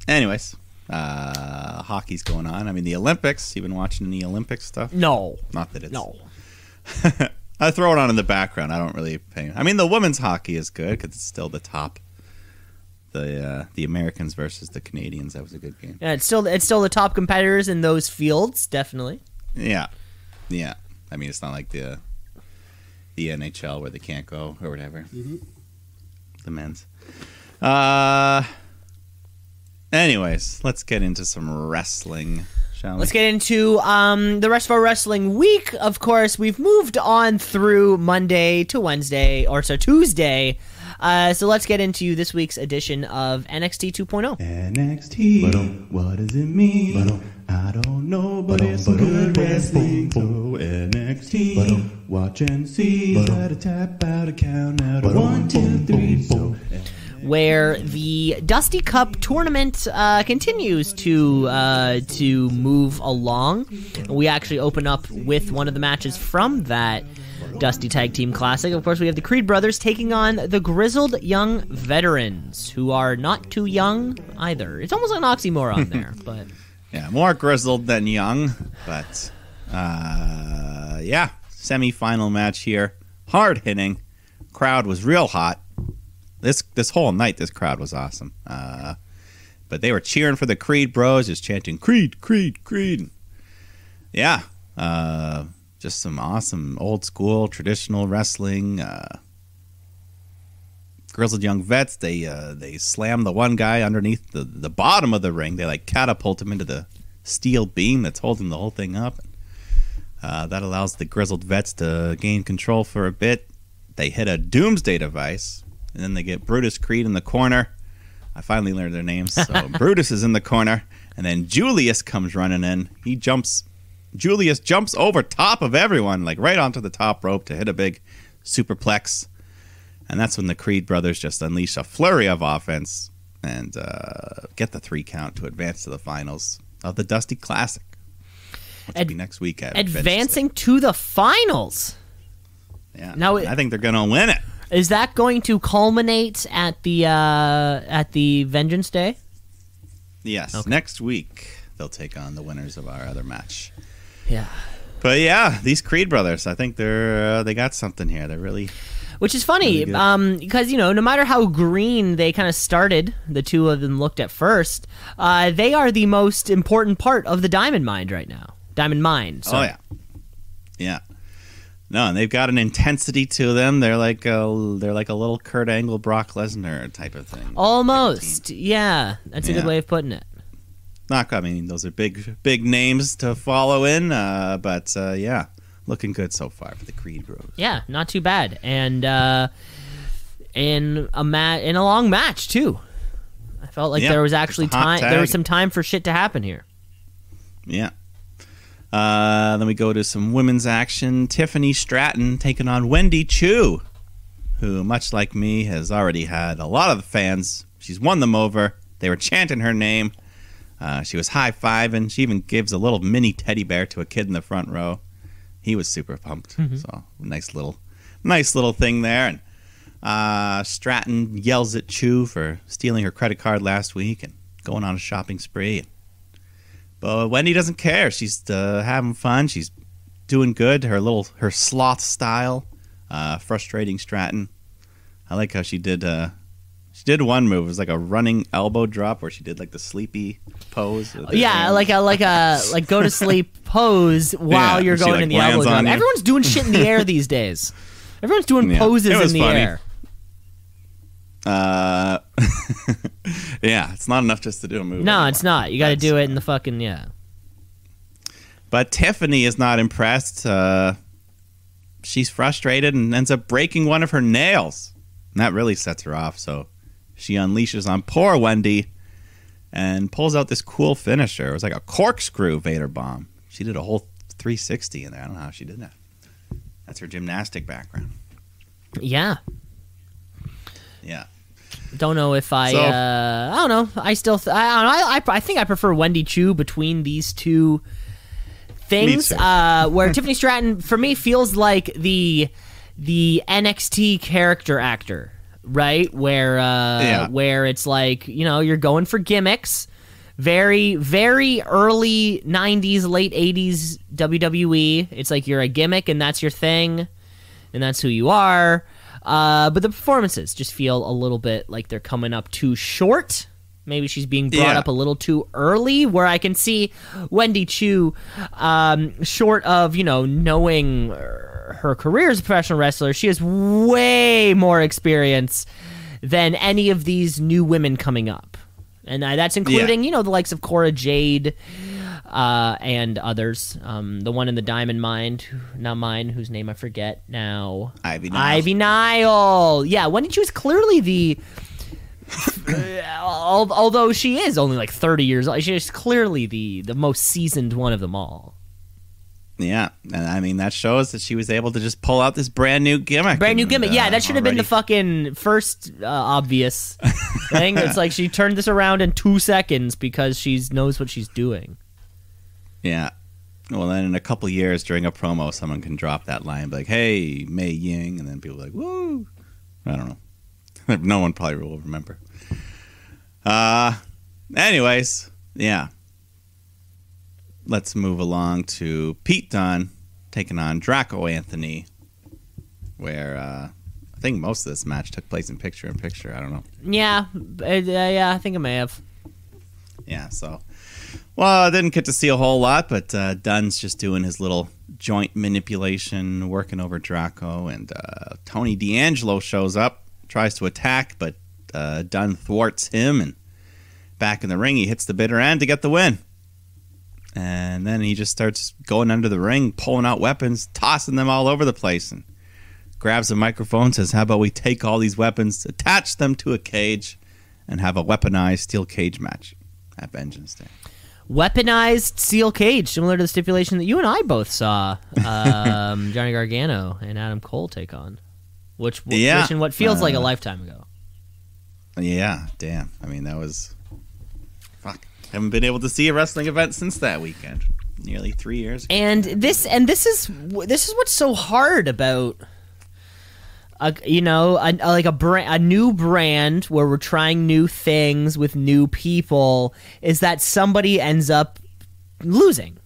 Anyways, uh, hockey's going on. I mean, the Olympics. You've been watching any Olympic stuff? No. Not that it's. No. I throw it on in the background. I don't really pay. I mean, the women's hockey is good because it's still the top. The uh, the Americans versus the Canadians. That was a good game. Yeah, it's still it's still the top competitors in those fields. Definitely. Yeah, yeah. I mean, it's not like the the NHL where they can't go or whatever. The men's. Uh. Anyways, let's get into some wrestling, shall we? Let's get into um, the rest of our wrestling week. Of course, we've moved on through Monday to Wednesday, or so Tuesday. Uh, so let's get into this week's edition of NXT 2.0. NXT. What does it mean? I don't know, but it's some good wrestling. So NXT. Watch and see. Let a tap out a count out of one, two, three. So where the Dusty Cup tournament uh, continues to uh, to move along. We actually open up with one of the matches from that Dusty Tag Team Classic. Of course, we have the Creed brothers taking on the Grizzled Young Veterans, who are not too young either. It's almost an oxymoron there, but Yeah, more grizzled than young, but uh, yeah, semi-final match here. Hard hitting, crowd was real hot. This this whole night, this crowd was awesome. Uh, but they were cheering for the Creed Bros, just chanting Creed, Creed, Creed. Yeah, uh, just some awesome old school traditional wrestling. Uh, grizzled young vets. They uh, they slam the one guy underneath the, the bottom of the ring. They like catapult him into the steel beam that's holding the whole thing up. Uh, that allows the grizzled vets to gain control for a bit. They hit a doomsday device, and then they get Brutus Creed in the corner. I finally learned their names. So Brutus is in the corner, and then Julius comes running in. He jumps. Julius jumps over top of everyone, like right onto the top rope to hit a big superplex. And that's when the Creed brothers just unleash a flurry of offense and uh, get the three count to advance to the finals of the Dusty Classic. Which will be next week advancing to the finals. Yeah. Now it- I think they're gonna win it. Is that going to culminate at the uh, at the Vengeance Day? Yes. Next week they'll take on the winners of our other match. Yeah. But yeah, these Creed brothers, I think they're uh, they got something here. They're really Which is funny, Really um, because you know, no matter how green they kind of started, the two of them looked at first. Uh, they are the most important part of the Diamond Mine right now. Diamond Mine. Oh yeah, yeah. No, and they've got an intensity to them. They're like a, they're like a little Kurt Angle, Brock Lesnar type of thing. Almost. Yeah, that's a good way of putting it. Not, I mean, those are big, big names to follow in. Uh, but uh, yeah, looking good so far for the Creed Bros. Yeah, not too bad. And uh, in a ma- in a long match too. I felt like Yeah, there was actually time. There was some time for shit to happen here. Yeah. Uh, then we go to some women's action. Tiffany Stratton taking on Wendy Choo, who, much like me, has already had a lot of the fans. She's won them over. They were chanting her name. Uh, she was high fiving. She even gives a little mini teddy bear to a kid in the front row. He was super pumped. So nice little, nice little thing there. And uh, Stratton yells at Choo for stealing her credit card last week and going on a shopping spree. But Wendy doesn't care. She's uh, having fun. She's doing good. Her little her sloth style, uh, frustrating Stratton. I like how she did. Uh, she did one move. It was like a running elbow drop where she did like the sleepy pose. Yeah, like a like a like go to sleep pose while Yeah, you're going like, in the elbow drop. you. Everyone's doing shit in the air these days. Everyone's doing Yeah, poses it was in the funny. air. Uh, yeah, it's not enough just to do a movie. No, anymore. it's not. You got to do it in the fucking yeah. But Tiffany is not impressed. Uh, she's frustrated and ends up breaking one of her nails. And that really sets her off. So she unleashes on poor Wendy and pulls out this cool finisher. It was like a corkscrew Vader bomb. She did a whole 360 in there. I don't know how she did that. That's her gymnastic background. Yeah. Yeah. Don't know if I. So- uh, I don't know. I still. Th- I don't know. I, I I think I prefer Wendy Choo between these two things. Uh, where Tiffany Stratton for me feels like the the NXT character actor, right? Where uh, Yeah. where it's like you know you're going for gimmicks. Very, very early 90s, late 80s WWE. It's like you're a gimmick and that's your thing and that's who you are. Uh, but the performances just feel a little bit like they're coming up too short. Maybe she's being brought Yeah. up a little too early. Where I can see Wendy Choo, um, short of you know knowing her career as a professional wrestler, she has way more experience than any of these new women coming up, and uh, that's including you know the likes of Cora Jade uh, and others. Um, the one in the diamond mine, not mine, whose name I forget now. Ivy Nile. Ivy Nile. Yeah, Wendy Choo is clearly the. al- although she is only like 30 years old, she's clearly the the most seasoned one of them all. Yeah. And I mean, that shows that she was able to just pull out this brand new gimmick. Brand new and, gimmick. Yeah, uh, that should have been the fucking first uh, obvious thing. It's like she turned this around in two seconds because she knows what she's doing. Yeah. Well, then in a couple years during a promo, someone can drop that line, be like, "Hey, Mei Ying," and then people are like, "Woo!" I don't know. no one probably will remember. Uh, anyways, yeah. Let's move along to Pete Dunne taking on Draco Anthony, where uh, I think most of this match took place in picture in picture. I don't know. Yeah, yeah, I think I may have. Yeah, so well, I didn't get to see a whole lot, but uh, Dunne's just doing his little joint manipulation, working over Draco, and uh, Tony D'Angelo shows up, tries to attack, but uh, Dunne thwarts him, and back in the ring, he hits the bitter end to get the win. And then he just starts going under the ring, pulling out weapons, tossing them all over the place, and grabs a microphone, says, "How about we take all these weapons, attach them to a cage, and have a weaponized steel cage match at Vengeance Day?" Weaponized steel cage, similar to the stipulation that you and I both saw um, Johnny Gargano and Adam Cole take on, which, Yeah. which in what feels like a Uh, lifetime ago. Yeah, damn. I mean, that was fuck. Haven't been able to see a wrestling event since that weekend. Nearly three years. ago. and this and this is this is what's so hard about a, you know a, a- like a brand a new brand where we're trying new things with new people is that somebody ends up losing.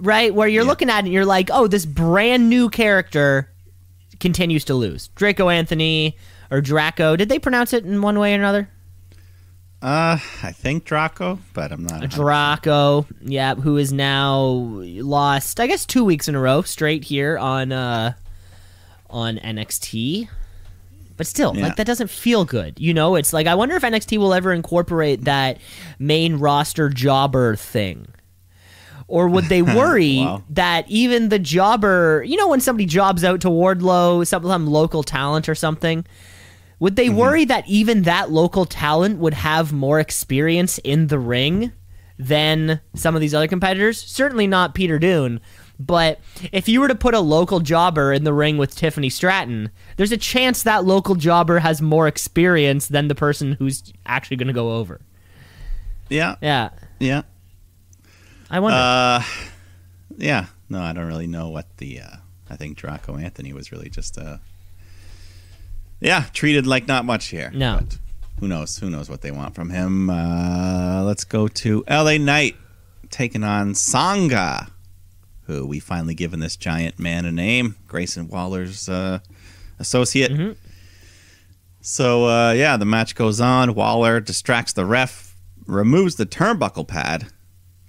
Right? Where you're Yeah. looking at it and you're like oh this brand new character continues to lose. Draco anthony or draco did they pronounce it in one way or another? Uh, I think Draco, but I'm not. Draco, yeah, who is now lost, I guess, two weeks in a row straight here on uh on NXT. But still, Yeah. like that doesn't feel good. You know, it's like I wonder if NXT will ever incorporate that main roster jobber thing. Or would they worry Wow. that even the jobber, you know, when somebody jobs out to Wardlow, some some local talent or something, would they mm-hmm. worry that even that local talent would have more experience in the ring than some of these other competitors? Certainly not Peter Dunne. But if you were to put a local jobber in the ring with Tiffany Stratton, there's a chance that local jobber has more experience than the person who's actually going to go over. Yeah, Yeah. yeah, I wonder. uh, yeah. No, I don't really know what the. Uh, I think Draco Anthony was really just uh, yeah, treated like not much here. No. But who knows? Who knows what they want from him? Uh, let's go to L.A. Knight taking on Sanga, who we finally given this giant man a name. Grayson Waller's uh, associate. Mhm. So uh, yeah, the match goes on. Waller distracts the ref, removes the turnbuckle pad,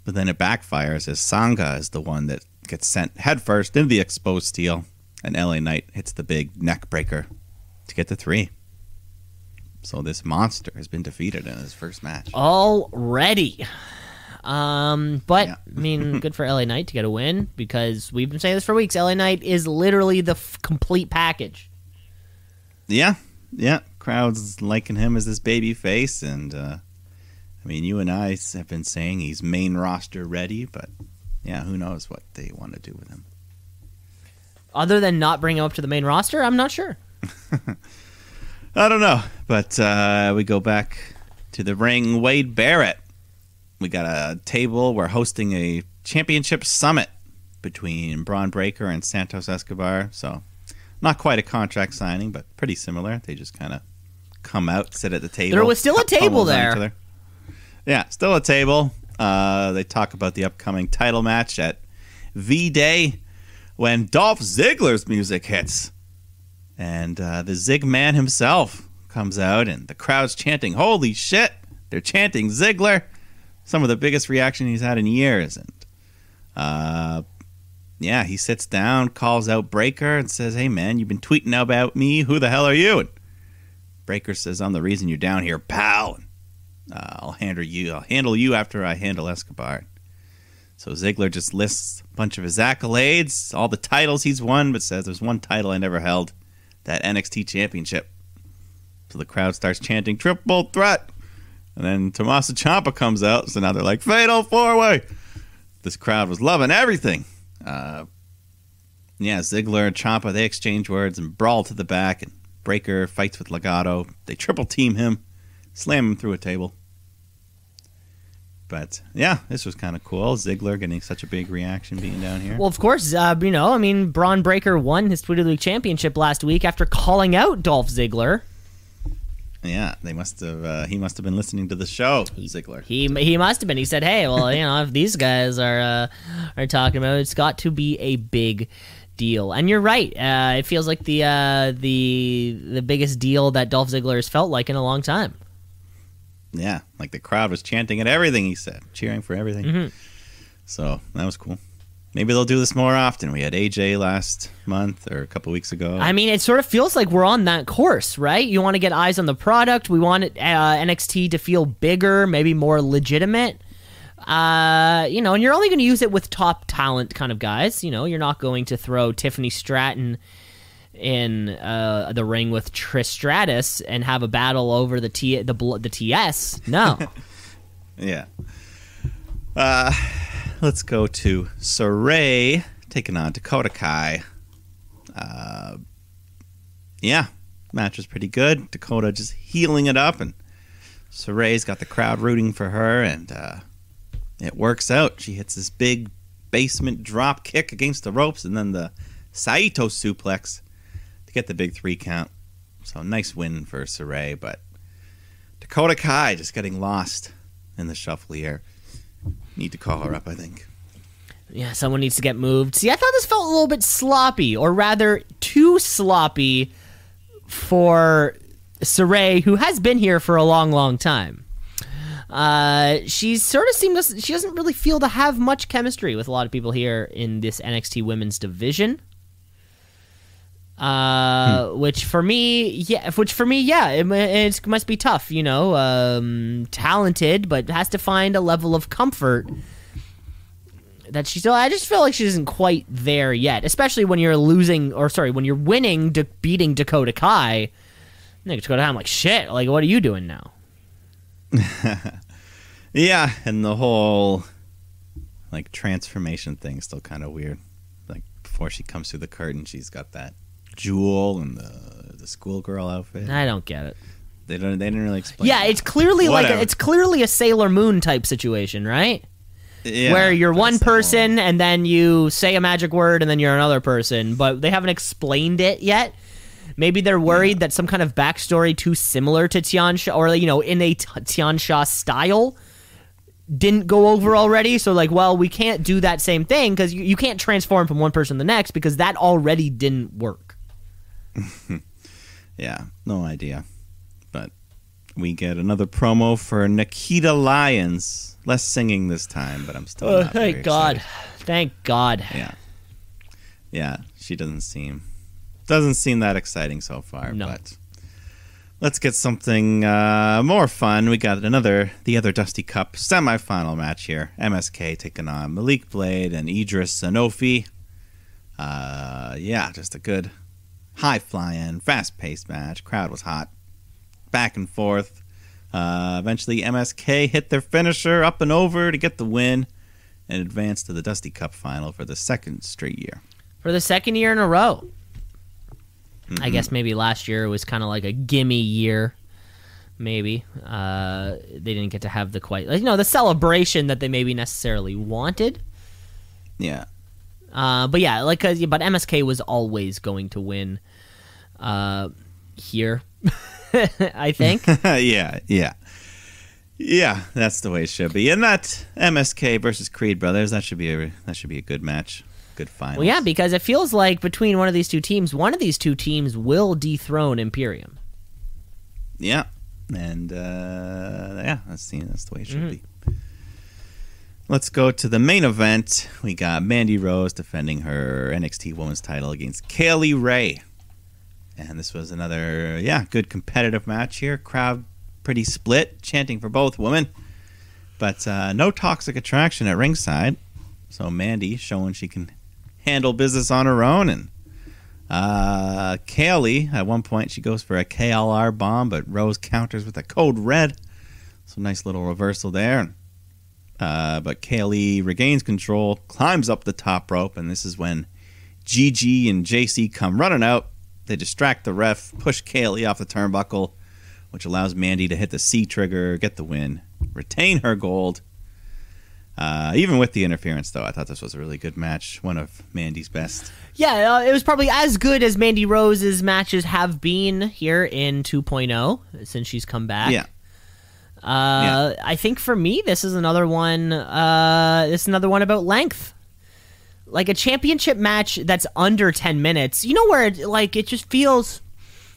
but then it backfires as Sanga is the one that gets sent headfirst into the exposed steel, and LA Knight hits the big neck breaker to get the three. So this monster has been defeated in his first match. already. Um, but Yeah. I mean, good for LA Knight to get a win because we've been saying this for weeks. LA Knight is literally the f- complete package. Yeah, yeah. Crowds liking him as this baby face, and uh, I mean, you and I have been saying he's main roster ready, but yeah, who knows what they want to do with him. Other than not bring him up to the main roster, I'm not sure. I don't know, but uh, we go back to the ring. Wade Barrett. We got a table. We're hosting a championship summit between Bron Breakker and Santos Escobar. So, not quite a contract signing, but pretty similar. They just kind of come out, sit at the table. There was still a table there. Yeah, still a table. Uh, they talk about the upcoming title match at V Day when Dolph Ziggler's music hits. And uh, the Zig Man himself comes out, and the crowd's chanting, Holy shit! They're chanting Ziggler. Some of the biggest reaction he's had in years. And uh, yeah, he sits down, calls out Breakker, and says, Hey man, you've been tweeting about me. Who the hell are you? And Breakker says, I'm the reason you're down here, pal. And, uh, I'll handle you. I'll handle you after I handle Escobar. So Ziggler just lists a bunch of his accolades, all the titles he's won, but says there's one title I never held, that NXT Championship. So the crowd starts chanting triple threat. And then Tommaso Ciampa comes out, so now they're like fatal four way. This crowd was loving everything. Uh, yeah, Ziggler and Ciampa they exchange words and brawl to the back, and Breakker fights with Legado. They triple team him, slam him through a table. But yeah, this was kind of cool. Ziggler getting such a big reaction being down here. Well, of course, uh, you know, I mean, Bron Breakker won his Twitter League championship last week after calling out Dolph Ziggler. Yeah, they must have. Uh, he must have been listening to the show, Ziggler. He he must have been. He said, "Hey, well, you know, if these guys are uh, are talking about it, it's got to be a big deal." And you're right. Uh, it feels like the uh, the the biggest deal that Dolph Ziggler has felt like in a long time. Yeah, like the crowd was chanting at everything he said, cheering for everything. Mhm. So that was cool. Maybe they'll do this more often. We had AJ last month or a couple weeks ago. I mean, it sort of feels like we're on that course, right? You want to get eyes on the product. We want uh, NXT to feel bigger, maybe more legitimate. Uh, you know, and you're only going to use it with top talent kind of guys. You know, you're not going to throw Tiffany Stratton in uh, the ring with Trish Stratus and have a battle over the T the the TS. No, Yeah. Uh, let's go to Sarray taking on Dakota Kai. Uh, yeah, match was pretty good. Dakota just healing it up, and Sarray's got the crowd rooting for her, and uh, it works out. She hits this big basement drop kick against the ropes, and then the Saito suplex to get the big three count. So nice win for Sarray, but Dakota Kai just getting lost in the shuffle here. Need to call her up, I think. yeah, someone needs to get moved. See, I thought this felt a little bit sloppy, or rather, too sloppy for Sarray, who has been here for a long, long time. Uh, she sort of seems she doesn't really feel to have much chemistry with a lot of people here in this NXT Women's division. Uh, which for me, yeah, which for me, yeah, it, it must be tough, you know. Um, talented, but has to find a level of comfort that she still. I just feel like she isn't quite there yet, especially when you're losing, or sorry, when you're winning, de- beating Dakota Kai. They just go down like shit. Like, what are you doing now? Yeah, and the whole like transformation thing still kind of weird. Like before she comes through the curtain, she's got that jewel and the the schoolgirl outfit. I don't get it. They don't. They didn't really explain. Yeah, that. it's clearly like a, it's clearly a Sailor Moon type situation, right? Yeah, Where you're one the person and then you say a magic word and then you're another person, but they haven't explained it yet. Maybe they're worried that some kind of backstory too similar to Tian Sha, or you know, in a T- Tian Sha style, didn't go over already. So like, well, we can't do that same thing because you, you can't transform from one person to the next because that already didn't work. Yeah, no idea. But we get another promo for Nikita Lyons. Less singing this time, but I'm still. Oh, thank God, excited. thank God. Yeah, yeah. She doesn't seem doesn't seem that exciting so far. No. But let's get something uh, more fun. We got another the other Dusty Cup semifinal match here. MSK taking on Malik Blade and Edris Enofé. Uh, yeah, just a good high flying, fast paced match. Crowd was hot, back and forth. Uh, eventually, MSK hit their finisher up and over to get the win and advance to the Dusty Cup final for the second straight year. for the second year in a row. I Mm-hmm. guess maybe last year was kind of like a gimme year. Maybe uh, they didn't get to have the quite, like, you know, the celebration that they maybe necessarily wanted. Yeah. Uh, but yeah, like, uh, but MSK was always going to win uh, here. I think. yeah, yeah. Yeah, that's the way it should be. And that MSK versus Creed Brothers, that should be a that should be a good match. Good final. well, yeah, because it feels like between one of these two teams, one of these two teams will dethrone Imperium. Yeah. And uh, yeah, that's the that's the way it should be. Let's go to the main event. We got Mandy Rose defending her NXT Women's title against Kay Lee Ray. And this was another, yeah, good competitive match here. Crowd pretty split, chanting for both women. But uh, no toxic attraction at ringside. So Mandy showing she can handle business on her own. And uh, Kaylee, at one point, she goes for a KLR bomb, but Rose counters with a code red. So nice little reversal there. Uh, but Kaylee regains control, climbs up the top rope, and this is when Gigi and Jacy come running out. They distract the ref, push Kaylee off the turnbuckle, which allows Mandy to hit the C trigger, get the win, retain her gold. Uh, even with the interference, though, I thought this was a really good match. One of Mandy's best. Yeah, uh, it was probably as good as Mandy Rose's matches have been here in 2.0 since she's come back. Yeah. Uh, I think for me, this is another one. Uh, this is another one about length. Like a championship match that's under 10 minutes. You know where it, like it just feels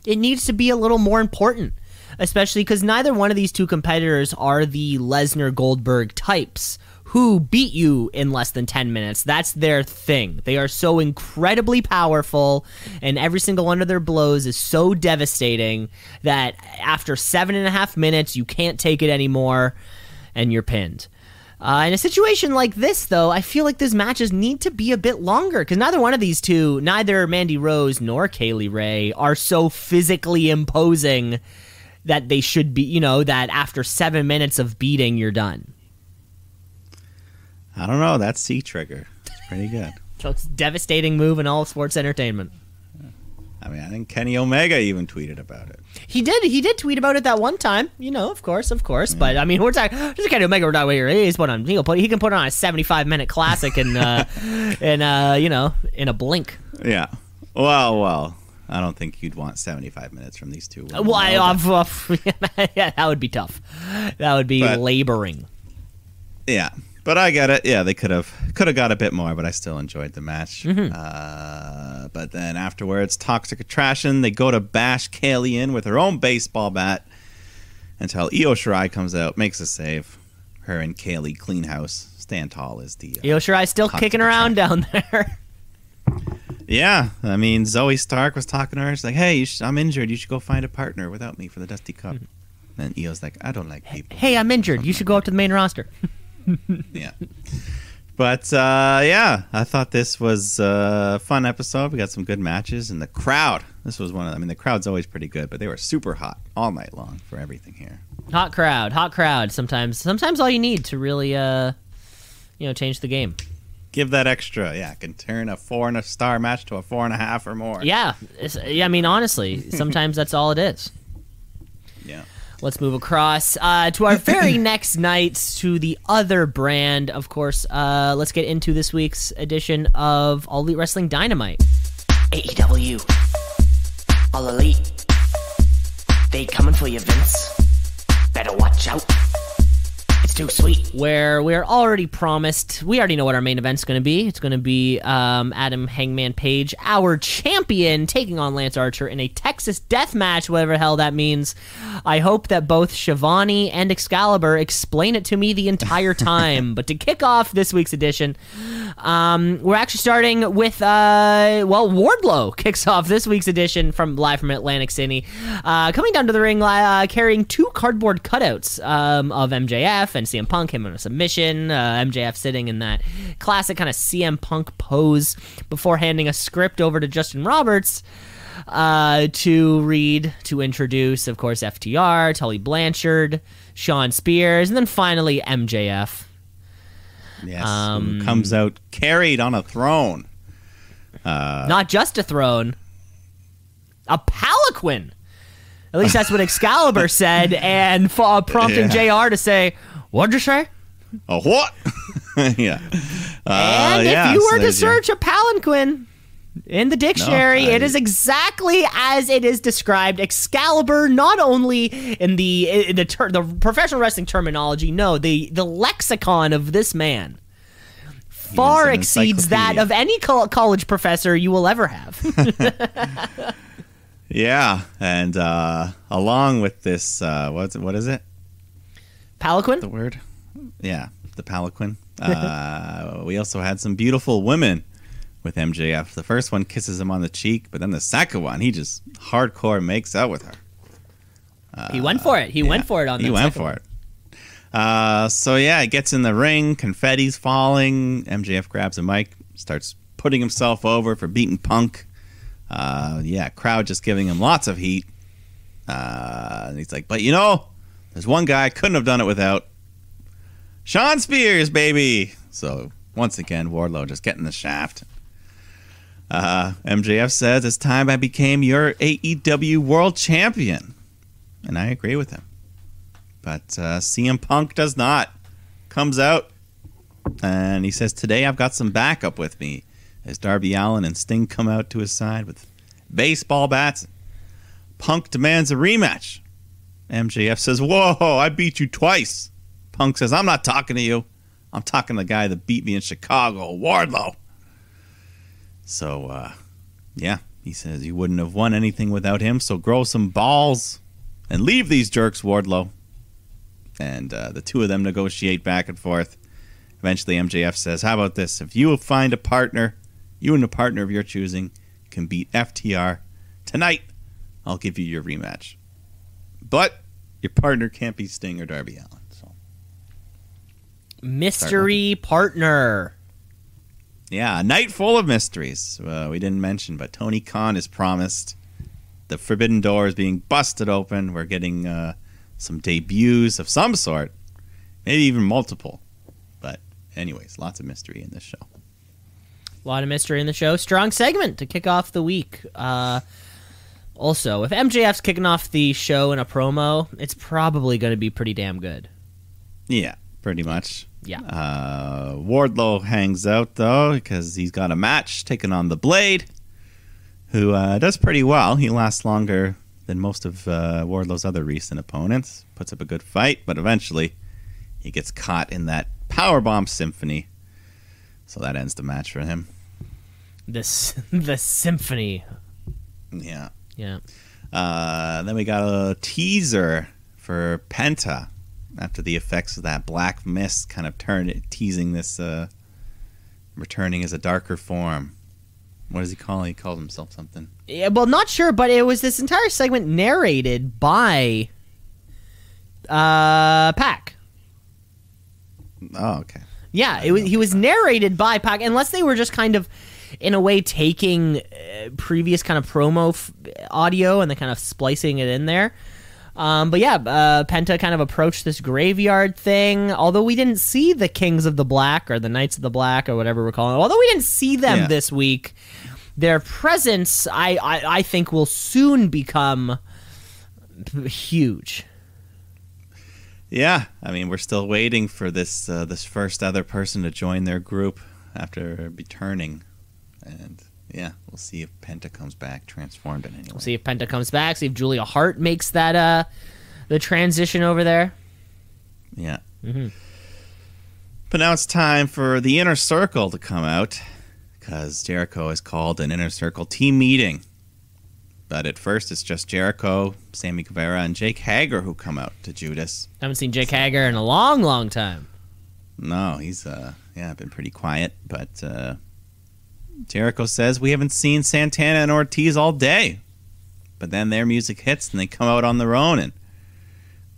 it needs to be a little more important, especially because neither one of these two competitors are the Lesnar Goldberg types who beat you in less than 10 minutes. That's their thing. They are so incredibly powerful, and every single one of their blows is so devastating that after seven and a half minutes, you can't take it anymore, and you're pinned. Uh, in a situation like this, though, I feel like these matches need to be a bit longer because neither one of these two, neither Mandy Rose nor Kay Lee Ray, are so physically imposing that they should be, you know, that after seven minutes of beating, you're done. I don't know. That's C trigger. It's pretty good. So it's devastating move in all sports entertainment. I mean, I think Kenny Omega even tweeted about it. He did. He did tweet about it that one time. You know, of course, of course. But I mean, we're talking. Just kind Omega. we're not about here. He's put on. He'll put. He can put on a seventy-five minute classic and uh, in uh, you know, in a blink. Yeah. Well, well. I don't think you'd want 75 minutes from these two. women. Well, I, uh, yeah, that would be tough. That would be But- laboring. Yeah, but I get it. Yeah, they could have could have got a bit more, but I still enjoyed the match. Mm-hmm. Uh, but then afterwards, toxic attraction. They go to bash Kaylee in with her own baseball bat until Io Shirai comes out, makes a save. Her and Kaylee clean house. Stand tall is the. Uh, Io Shirai still kicking around down there. yeah, I mean Zoey Stark was talking to her. She's like, "Hey, you sh- I'm injured. You should go find a partner without me for the Dusty Cup." And Io's like, "I don't like people." hey, I'm injured. You should go up to the main roster. Yeah. But uh, yeah, I thought this was a fun episode. We got some good matches, and the crowd. This was one of. I mean, the crowd's always pretty good, but they were super hot all night long for everything here. Hot crowd, hot crowd. Sometimes, sometimes all you need to really, uh, you know, change the game. Give that extra. Yeah, can turn a four and a star match to a four and a half or more. Yeah, it's, yeah. I mean, honestly, sometimes that's all it is. Yeah. Let's move across uh, to our very next night to the other brand. Of course, uh, let's get into this week's edition of All Elite Wrestling Dynamite. AEW. All elite. They coming for you, Vince. Better watch out. It's too sweet. where we're already promised. We already know what our main event's going to be. It's going to be um, Adam Hangman Page, our champion, taking on Lance Archer in a Texas death match, whatever the hell that means. I hope that both Schiavone and Excalibur explain it to me the entire time. but to kick off this week's edition, um, we're actually starting with uh, well, Wardlow kicks off this week's edition from live from Atlantic City, uh, coming down to the ring uh, carrying two cardboard cutouts um, of MJF and CM Punk, him in a submission. Uh, MJF sitting in that classic kind of CM Punk pose before handing a script over to Justin Roberts uh, to read, to introduce, of course, FTR, Tully Blanchard, Shawn Spears, and then finally MJF. Yes. Um, comes out carried on a throne. Not just a throne, a palanquin. At least that's what Excalibur said, and uh, prompting JR to say, What'd you say? A what? yeah. Uh, And yeah, if you so were to there's your- search a palanquin in the dictionary, I- it is exactly as it is described. Excalibur, not only in the in the ter- the professional wrestling terminology, no, the the lexicon of this man far exceeds that of any col- college professor you will ever have. Yeah, and uh, along with this, uh, what's what is it? The word? Yeah, the palanquin. Uh, we also had some beautiful women with MJF. The first one kisses him on the cheek, but then the second one, he just hardcore makes out with her. he went for it. He went for it on He went for one. it. Uh, so yeah, he gets in the ring. Confetti's falling. MJF grabs a mic, starts putting himself over for beating Punk. Uh, yeah, crowd just giving him lots of heat. Uh, and he's like, but you know, there's one guy I couldn't have done it without. Shawn Spears, baby. So once again, Wardlow just getting the shaft. Uh, MJF says it's time I became your AEW World Champion, and I agree with him. But uh, CM Punk does not. Comes out and he says, Today I've got some backup with me. As Darby Allin and Sting come out to his side with baseball bats. Punk demands a rematch. MJF says, Whoa, I beat you twice. Punk says, I'm not talking to you. I'm talking to the guy that beat me in Chicago, Wardlow. So, uh, yeah, he says, You wouldn't have won anything without him, so grow some balls and leave these jerks, Wardlow. And uh, the two of them negotiate back and forth. Eventually, MJF says, How about this? If you find a partner, you and a partner of your choosing can beat FTR tonight, I'll give you your rematch. But your partner can't be Sting or Darby Allin. So, Mystery partner. yeah, a night full of mysteries. Uh, we didn't mention, but Tony Khan is promised. The Forbidden Door is being busted open. We're getting uh, some debuts of some sort, maybe even multiple. But, anyways, lots of mystery in this show. A lot of mystery in the show. Strong segment to kick off the week. Uh, also, if MJF's kicking off the show in a promo, it's probably going to be pretty damn good. Yeah, pretty much. Yeah. Uh, Wardlow hangs out though because he's got a match taking on the Blade, who uh, does pretty well. He lasts longer than most of uh, Wardlow's other recent opponents. Puts up a good fight, but eventually he gets caught in that powerbomb symphony. So that ends the match for him. This the symphony. Yeah. Yeah. Uh, then we got a teaser for Penta after the effects of that black mist kind of turn teasing this uh, returning as a darker form. What does he call it? He calls himself something. Yeah, well, not sure, but it was this entire segment narrated by uh Pac. Oh, okay. Yeah, it was, he was narrated by Pac, unless they were just kind of, in a way, taking uh, previous kind of promo f- audio and then kind of splicing it in there. Um, but yeah, uh, Penta kind of approached this graveyard thing. Although we didn't see the Kings of the Black or the Knights of the Black or whatever we're calling it. Although we didn't see them Yeah. this week, their presence, I, I, I think, will soon become huge. Yeah, I mean, we're still waiting for this uh, this first other person to join their group after returning, and yeah, we'll see if Penta comes back transformed in any way. We'll see if Penta comes back. See if Julia Hart makes that uh the transition over there. Yeah. Mm-hmm. But now it's time for the inner circle to come out because Jericho has called an inner circle team meeting. But at first, it's just Jericho, Sammy Guevara, and Jake Hager who come out to Judas. I haven't seen Jake Hager in a long, long time. No, he's uh yeah, been pretty quiet, but uh Jericho says we haven't seen Santana and Ortiz all day. But then their music hits and they come out on their own and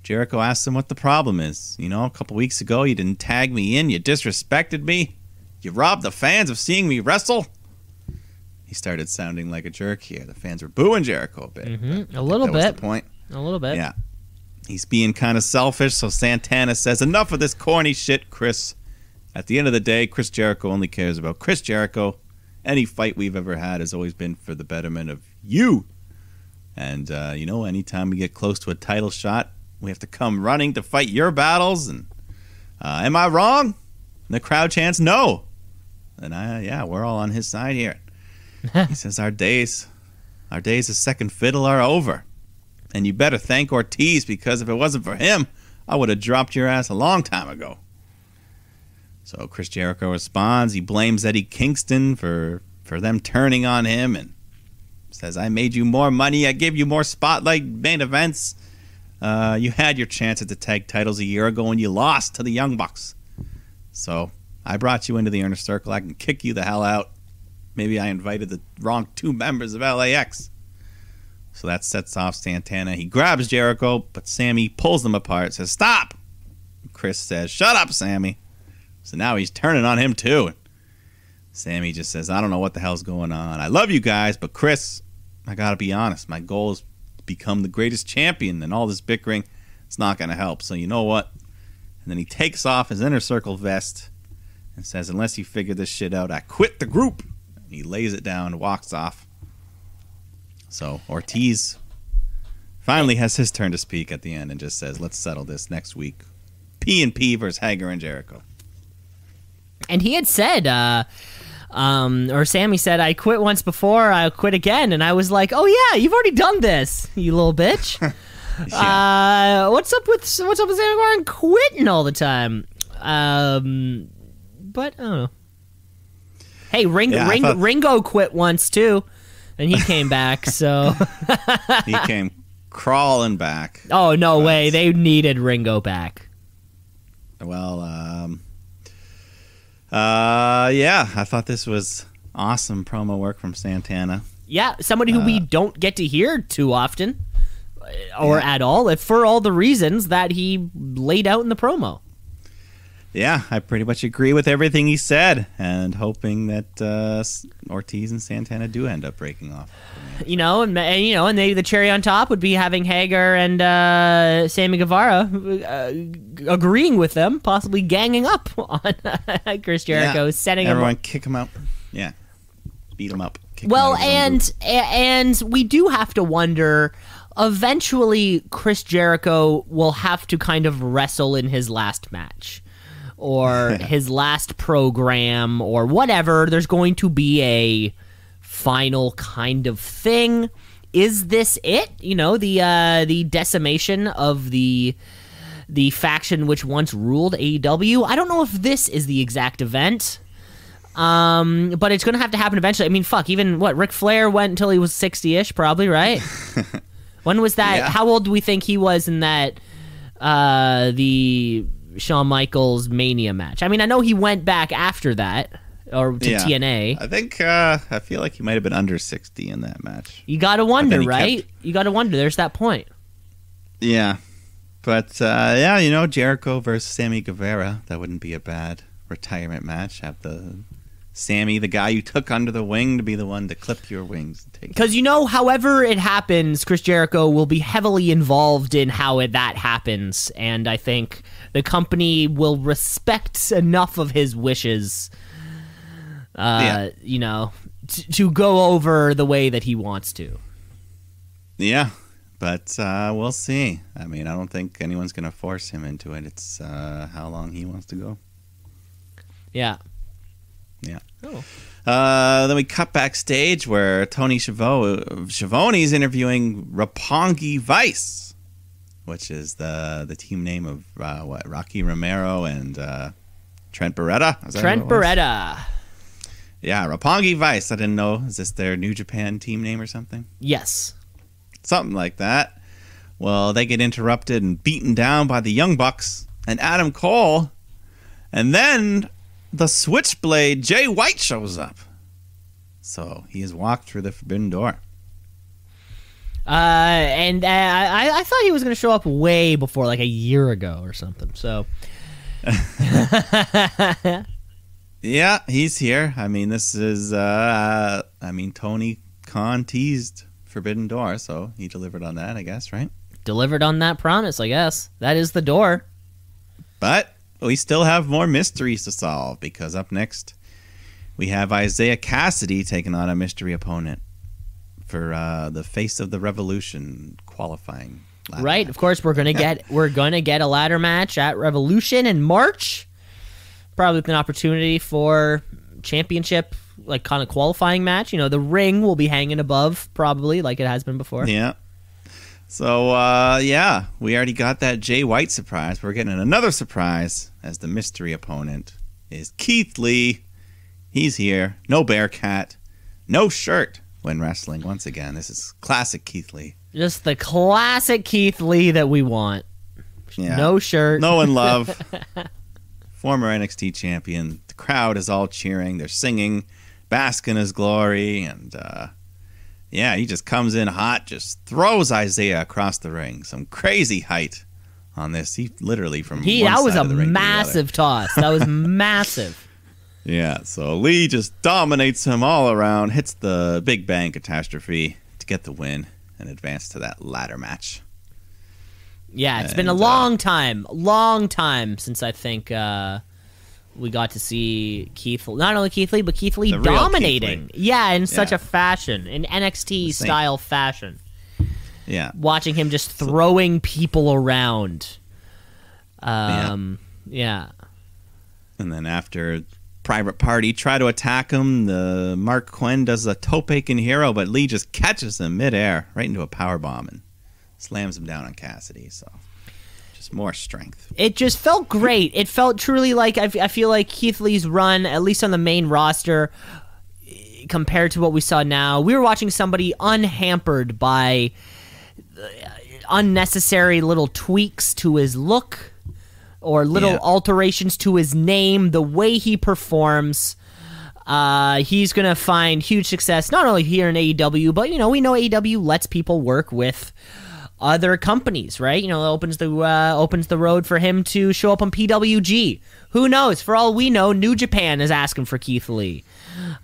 Jericho asks them what the problem is. You know, a couple weeks ago you didn't tag me in, you disrespected me, you robbed the fans of seeing me wrestle. He started sounding like a jerk here. The fans were booing Jericho a bit. Mm-hmm. But I a little that was bit. the point. A little bit. Yeah. He's being kind of selfish, so Santana says, Enough of this corny shit, Chris. At the end of the day, Chris Jericho only cares about Chris Jericho. Any fight we've ever had has always been for the betterment of you. And, uh, you know, anytime we get close to a title shot, we have to come running to fight your battles. And uh, am I wrong? And the crowd chants, No. And I, yeah, we're all on his side here. he says, Our days, our days as second fiddle are over. And you better thank Ortiz because if it wasn't for him, I would have dropped your ass a long time ago. So Chris Jericho responds. He blames Eddie Kingston for for them turning on him and says, "I made you more money. I gave you more spotlight main events. Uh, you had your chance at the tag titles a year ago and you lost to the Young Bucks. So I brought you into the inner circle. I can kick you the hell out. Maybe I invited the wrong two members of LAX." So that sets off Santana. He grabs Jericho, but Sammy pulls them apart, says, Stop! Chris says, Shut up, Sammy. So now he's turning on him too. Sammy just says, I don't know what the hell's going on. I love you guys, but Chris, I gotta be honest. My goal is become the greatest champion, and all this bickering, it's not gonna help. So you know what? And then he takes off his inner circle vest and says, Unless you figure this shit out, I quit the group. And he lays it down and walks off. So Ortiz finally has his turn to speak at the end and just says, "Let's settle this next week." P and P versus Hager and Jericho. And he had said, uh, um, or Sammy said, I quit once before, I'll quit again. And I was like, oh, yeah, you've already done this, you little bitch. uh, what's up with what's up with Sammy Guevara and quitting all the time? Um, but I don't know. Hey, Ring, Yeah, Ring, thought- Ringo quit once too, and he came back. So, He came crawling back. oh no But- way, they needed Ringo back. Well, um, uh, yeah, I thought this was awesome promo work from Santana. Yeah, somebody who Uh, we don't get to hear too often, or at all, if for all the reasons that he laid out in the promo. Yeah, I pretty much agree with everything he said, and hoping that uh, Ortiz and Santana do end up breaking off. You know, and, and you know, and they, the cherry on top would be having Hager and uh, Sammy Guevara uh, agreeing with them, possibly ganging up on Chris Jericho, Yeah. setting him Everyone kick him out. Yeah, beat him up. kick him Well, out of his own and and we do have to wonder. Eventually, Chris Jericho will have to kind of wrestle in his last match, or his last program, or whatever. There's going to be a final kind of thing. Is this it? You know, the uh, the decimation of the the faction which once ruled AEW. I don't know if this is the exact event. Um, but it's gonna have to happen eventually. I mean, fuck, even what Ric Flair went until he was sixty-ish, probably, right? when was that? Yeah. How old do we think he was in that? Uh, the Shawn Michaels Mania match. I mean, I know he went back after that, or to Yeah. TNA. I think uh, I feel like he might have been under sixty in that match. You gotta wonder, right? kept- You gotta wonder. There's that point. Yeah, but uh, yeah, you know Jericho versus Sammy Guevara. That wouldn't be a bad retirement match. Have the Sammy, the guy you took under the wing, to be the one to clip your wings. Because you know, however it happens, Chris Jericho will be heavily involved in how it, that happens, and I think the company will respect enough of his wishes, uh, Yeah. you know, t- to go over the way that he wants to. Yeah, but uh, we'll see. I mean, I don't think anyone's going to force him into it. It's uh, how long he wants to go. Yeah. Yeah. Oh. Uh, then we cut backstage where Tony Schiavo- Schiavone's interviewing Roppongi Vice, which is the the team name of uh, what Rocky Romero and uh, Trent Beretta. Trent? Beretta. Yeah, Roppongi Vice. I didn't know. Is this their New Japan team name or something? Yes. Something like that. Well, they get interrupted and beaten down by the Young Bucks and Adam Cole. And then the Switchblade Jay White shows up. So he has walked through the forbidden door. Uh, and uh, I, I thought he was going to show up way before, like a year ago or something. So, Yeah, he's here. I mean, this is, uh, I mean, Tony Khan teased Forbidden Door, so he delivered on that, I guess, right? delivered on that promise, I guess. That is the door. But we still have more mysteries to solve because up next we have Isiah Kassidy taking on a mystery opponent for uh, the Face of the Revolution qualifying. ladder Right. match. Of course, we're gonna get we're gonna get a ladder match at Revolution in March, probably with an opportunity for championship, like kind of qualifying match. You know, the ring will be hanging above, probably like it has been before. Yeah. So uh, yeah, we already got that Jay White surprise. We're getting another surprise as the mystery opponent is Keith Lee. He's here. No Bearcat. No shirt when wrestling once again. This is classic Keith Lee. Just the classic Keith Lee that we want. Yeah. No shirt. No in love. Former NXT champion. The crowd is all cheering. They're singing, bask in his glory, and uh, yeah, he just comes in hot, just throws Isiah across the ring. Some crazy height on this. He literally from He that was a ring to massive toss. That was massive. Yeah, so Lee just dominates him all around, hits the Big Bang catastrophe to get the win and advance to that ladder match. Yeah, it's been a And, uh, long time, long time since I think uh, we got to see Keith. Not only Keith Lee, but Keith Lee real Keith dominating. Yeah, in such a fashion, in NXT style fashion. Yeah. Watching him just throwing people around. Um, yeah. And then after Private Party try to attack him, the Marq Quen does a tope con hilo, but Lee just catches him midair right into a power bomb and slams him down on Kassidy. So just more strength. It just felt great. It felt truly like I, feel like Keith Lee's run, at least on the main roster, compared to what we saw now, we were watching somebody unhampered by uh, unnecessary little tweaks to his look or little Yeah. alterations to his name, the way he performs. Uh, he's gonna find huge success not only here in AEW, but you know we know AEW lets people work with other companies, right? You know, opens the uh, opens the road for him to show up on PWG. Who knows? For all we know, New Japan is asking for Keith Lee.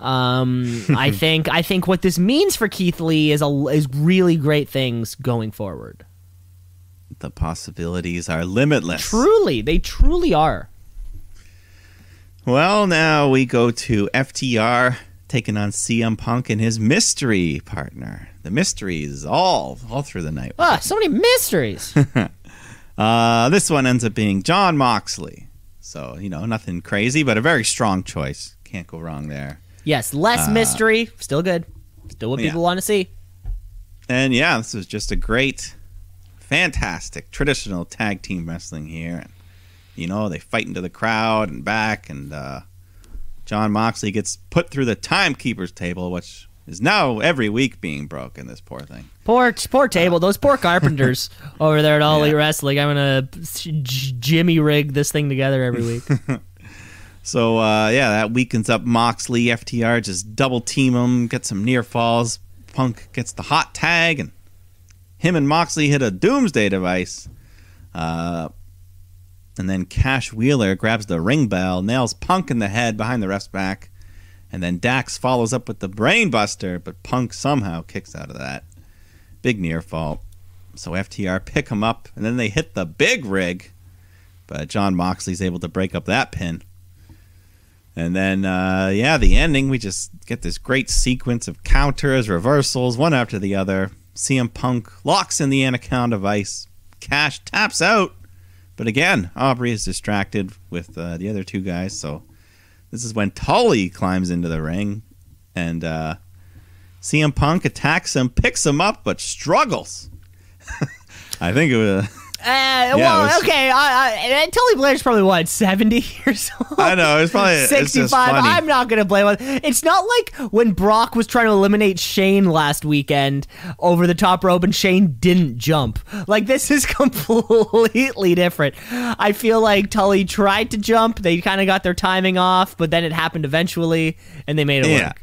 Um, I think I think what this means for Keith Lee is a is really great things going forward. The possibilities are limitless. Truly, they truly are. Well, now we go to FTR taking on CM Punk and his mystery partner. The mysteries all all through the night. Ah, so many mysteries. Uh, this one ends up being Jon Moxley. So, you know, nothing crazy, but a very strong choice. Can't go wrong there. yes, less mystery, still good. Still what Uh, yeah. people want to see. And yeah, this was just a great, fantastic traditional tag team wrestling here. And, you know, they fight into the crowd and back, and uh, Jon Moxley gets put through the timekeeper's table, which is now every week being broken. This poor thing. Poor, poor table. Those poor carpenters over there at All Elite Yeah. Wrestling. I'm gonna Jimmy rig this thing together every week. So uh, yeah, that weakens up Moxley. FTR just double team him, get some near falls. Punk gets the hot tag, and him and Moxley hit a doomsday device. Uh, And then Cash Wheeler grabs the ring bell, nails Punk in the head behind the ref's back. And then Dax follows up with the brainbuster, but Punk somehow kicks out of that. Big near fall. So FTR pick him up, and then they hit the big rig. But John Moxley's able to break up that pin. And then, uh, yeah, the ending, we just get this great sequence of counters, reversals, one after the other. CM Punk locks in the Anaconda Vice. Cash taps out. But again, Aubrey is distracted with uh, the other two guys. So this is when Tully climbs into the ring. And uh, CM Punk attacks him, picks him up, but struggles. I think it was. Uh, well, was- okay. I, I, Tully Blair's probably what seventy years old. I know it's probably it's 65. funny. I'm not gonna blame him. It's not like when Brock was trying to eliminate Shane last weekend over the top rope and Shane didn't jump. Like this is completely different. I feel like Tully tried to jump. They kind of got their timing off, but then it happened eventually, and they made it Yeah. work.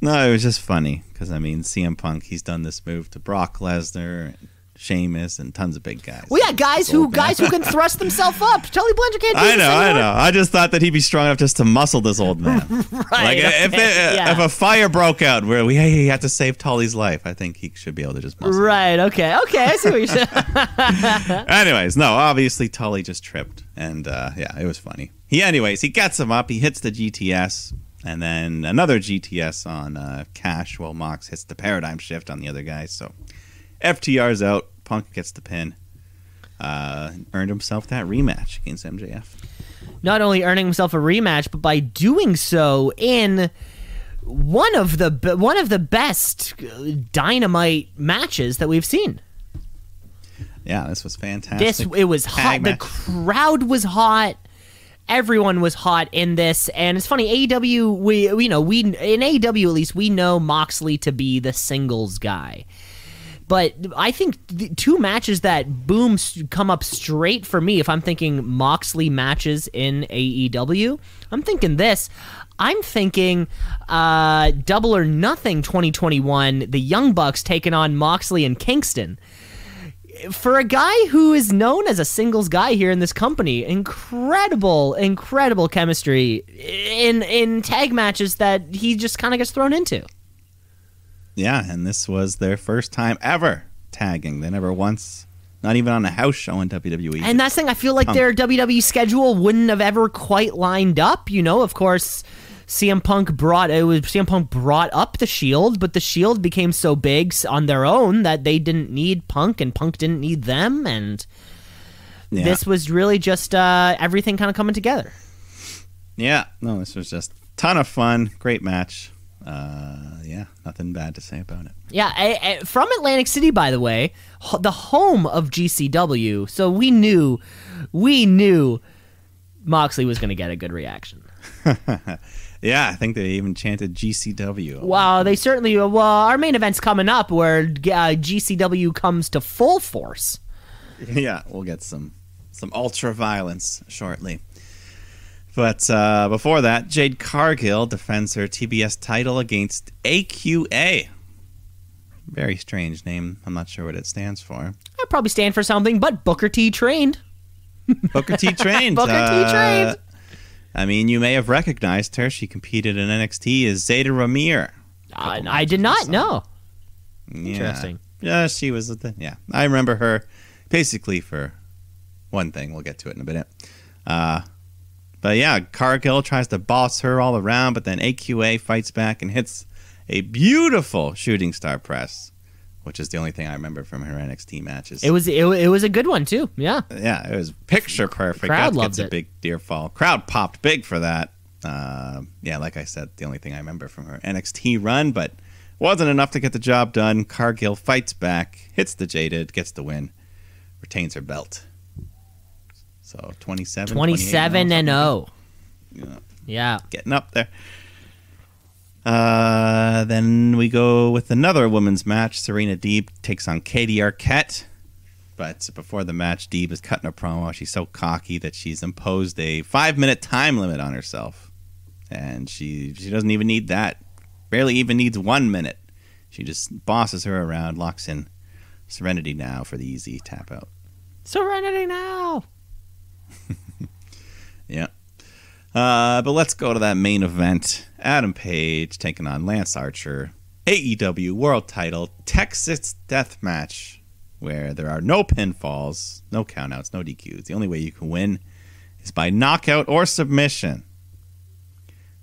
No, it was just funny because I mean, CM Punk, he's done this move to Brock Lesnar, and Sheamus, and tons of big guys. Well, yeah, guys who guys who can thrust themselves up. Tully Blanchard can't do I know, I know. I just thought that he'd be strong enough just to muscle this old man. Right, like if okay, they, yeah. if a fire broke out where we hey, he had to save Tully's life, I think he should be able to just muscle. Right. Okay. Okay. I see what you're saying. Anyways, no, obviously Tully just tripped, and uh, yeah, it was funny. He, anyways, he gets him up, he hits the GTS, and then another GTS on uh, Cash. While Mox hits the paradigm shift on the other guys. So FTR's out. Punk gets the pin. Uh, earned himself that rematch against MJF. not only earning himself a rematch, but by doing so in one of the one of the best uh, dynamite matches that we've seen. Yeah, this was fantastic. This it was hot. The crowd was hot. Everyone was hot in this, and it's funny. AEW, we we- you know we in AEW at least we know Moxley to be the singles guy. But I think two matches that boom come up straight for me. If I'm thinking Moxley matches in AEW, I'm thinking this. I'm thinking uh, Double or Nothing 2021. The Young Bucks taking on Moxley and Kingston for a guy who is known as a singles guy here in this company, incredible, incredible chemistry in in tag matches that he just kind of gets thrown into. Yeah, and this was their first time ever tagging. They never once, not even on a house show in WWE. And that's the thing. I feel like their WWE schedule wouldn't have ever quite lined up. You know, of course, CM Punk brought it was CM Punk brought up the Shield, but the Shield became so big on their own that they didn't need Punk, and Punk didn't need them, and yeah. this was really just uh, everything kind of coming together. Yeah, no, this was just ton of fun. Great match. Uh, yeah, nothing bad to say about it. Yeah, a- a- from Atlantic City, by the way, ho- the home of GCW. So we knew, we knew Moxley was going to get a good reaction. Yeah, I think they even chanted GCW. Wow, they certainly. Well, our main event's coming up where uh, GCW comes to full force. yeah, we'll get some some ultra violence shortly. But uh, before that, Jade Cargill defends her TBS title against AQA. Very strange name. I'm not sure what it stands for. I'd probably stand for something, but Booker T trained. Booker T trained. Booker T trained. I mean, you may have recognized her. She competed in NXT as Zayda Ramier. Uh, I did not know. Yeah. Interesting. Yeah, she was. The, yeah, I remember her basically for one thing. We'll get to it in a minute. Uh, but yeah, Cargill tries to boss her all around, but then AQA fights back and hits a beautiful shooting star press, which is the only thing I remember from her NXT matches. It was it, it was a good one too. Yeah. yeah, it was picture perfect. Crowd that loved gets a it. big deer fall. Crowd popped big for that. Uh, yeah, like I said, the only thing I remember from her NXT run, but wasn't enough to get the job done. Cargill fights back, hits the jaded, gets the win, retains her belt. So 27, 27 and 0. Yeah. Yeah. getting up there. Uh, then we go with another women's match. Serena Deeb takes on Katie Arquette. But before the match, Deeb is cutting a promo. She's so cocky that she's imposed a five minute time limit on herself. And she she doesn't even need that. Barely even needs one minute. She just bosses her around, locks in Serenity now for the easy tap out. Serenity now. Yeah. Uh, but let's go to that main event. Adam Page taking on Lance Archer. AEW World Title Texas Death Match, where there are no pinfalls, no countouts, no DQs. The only way you can win is by knockout or submission.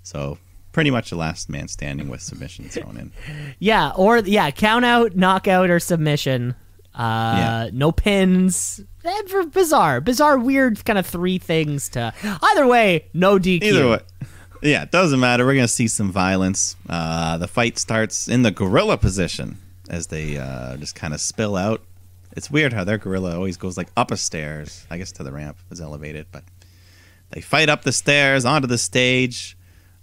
So pretty much the last man standing with submission thrown in. Yeah, or yeah, count out, knockout, or submission. Uh, Yeah. No pins. Eh, bizarre, bizarre, weird kind of three things to. Either way, no DQ. Either way. Yeah, it doesn't matter. We're going to see some violence. Uh, the fight starts in the gorilla position as they uh, just kind of spill out. It's weird how their gorilla always goes like up a stairs. I guess to the ramp is elevated, but they fight up the stairs onto the stage.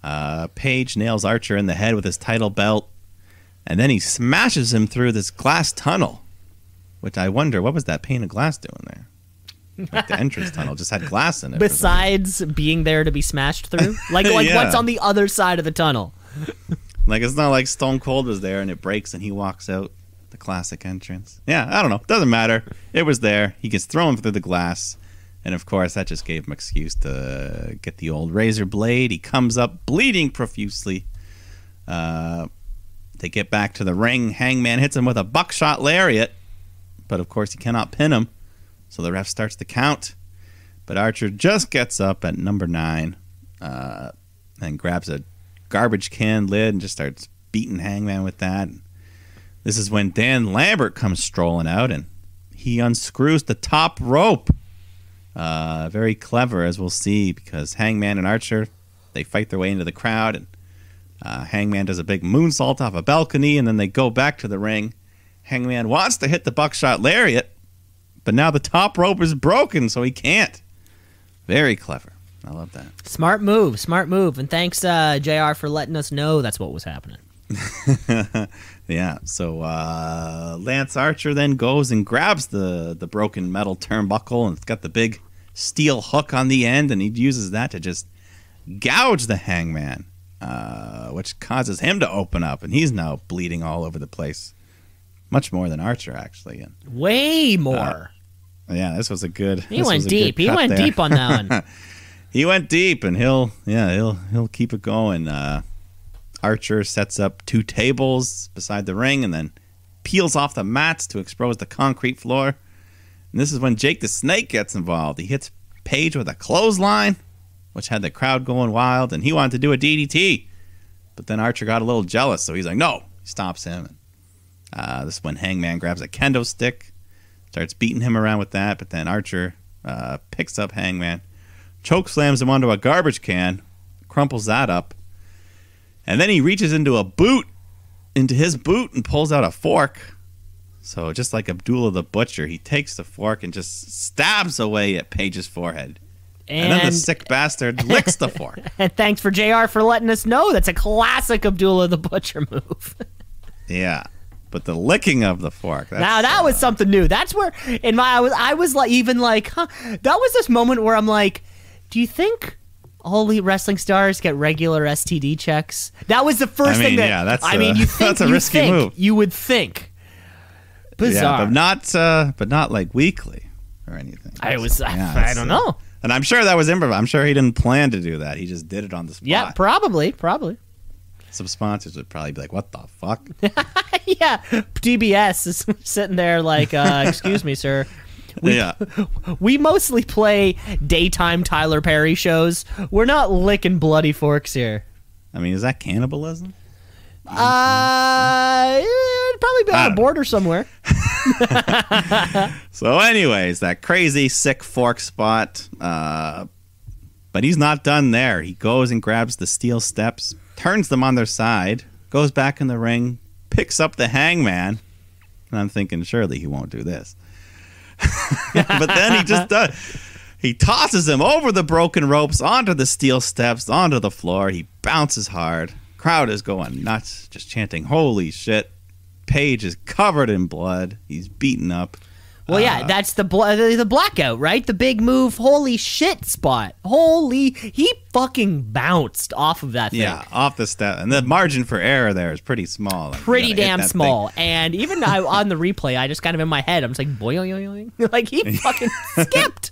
Uh, Page nails Archer in the head with his title belt, and then he smashes him through this glass tunnel. Which I wonder, what was that pane of glass doing there? Like the entrance tunnel just had glass in it. for some reason. Besides being there to be smashed through, like like Yeah. what's on the other side of the tunnel? Like it's not like Stone Cold was there and it breaks and he walks out the classic entrance. Yeah, I don't know. Doesn't matter. It was there. He gets thrown through the glass. And of course, that just gave him excuse to get the old razor blade. He comes up bleeding profusely. Uh, they get back to the ring. Hangman hits him with a buckshot lariat, but of course he cannot pin him. So the ref starts the count. But Archer just gets up at number nine uh, and grabs a garbage can lid and just starts beating Hangman with that. This is when Dan Lambert comes strolling out and he unscrews the top rope. Uh, very clever, as we'll see, because Hangman and Archer they fight their way into the crowd, and uh, Hangman does a big moonsault off a balcony, and then they go back to the ring. Hangman wants to hit the buckshot lariat, but now the top rope is broken, so he can't. Very clever. I love that. Smart move, smart move, and thanks uh, Jr. for letting us know that's what was happening. Yeah. So uh, Lance Archer then goes and grabs the the broken metal turnbuckle, and it's got the big steel hook on the end, and he uses that to just gouge the Hangman, uh, which causes him to open up, and he's now bleeding all over the place, much more than Archer actually. And Way more. yeah, this was a good. he this went was a good deep. He went there. deep on that one. he went deep and he'll yeah he'll he'll keep it going uh archer sets up two tables beside the ring and then peels off the mats to expose the concrete floor and this is when jake the snake gets involved he hits page with a clothesline which had the crowd going wild and he wanted to do a ddt but then archer got a little jealous so he's like no he stops him and uh, this is when hangman grabs a kendo stick starts beating him around with that but then archer uh, picks up hangman choke slams him onto a garbage can, crumples that up, and then he reaches into a boot, into his boot, and pulls out a fork. So just like Abdullah the Butcher, he takes the fork and just stabs away at Page's forehead. And, then the sick bastard licks the fork. and thanks for Jr. for letting us know that's a classic Abdullah the Butcher move. Yeah. But the licking of the fork. Now that was something new. That's where in my I was I was like even like huh, that was this moment where I'm like, do you think all elite wrestling stars get regular STD checks? That was the first I thing mean, that yeah, that's I a- mean you think that's a you risky think, move. You would think. Bizarre. Yeah, but not, uh, but not like weekly or anything. I was I, Yeah, I don't uh, know. And I'm sure that was improv. I'm sure he didn't plan to do that. He just did it on the spot. Yeah, probably, probably. Some sponsors would probably be like, "What the fuck?" yeah, TBS is sitting there like, uh, excuse me, sir. We, yeah, we mostly play daytime Tyler Perry shows. We're not licking bloody forks here. I mean, is that cannibalism? Uh, it'd probably be on a don't border somewhere. So, anyways, that crazy sick fork spot. Uh, but he's not done there. He goes and grabs the steel steps, turns them on their side, goes back in the ring, picks up the hangman. And I'm thinking, surely he won't do this. but then he just does. He tosses him over the broken ropes, onto the steel steps, onto the floor. He bounces hard. Crowd is going nuts, just chanting, Holy shit. Page is covered in blood. He's beaten up. Well, yeah, uh-huh. that's the bla- uh, the the blackout, right? The big move, holy shit spot. Holy, he fucking bounced off of that thing. Yeah, off the step, and the margin for error there is pretty small. Like, Pretty damn small, thing. and even I, on the replay, I just kind of in my head, I'm just like, boing, boing, boing. like he fucking skipped.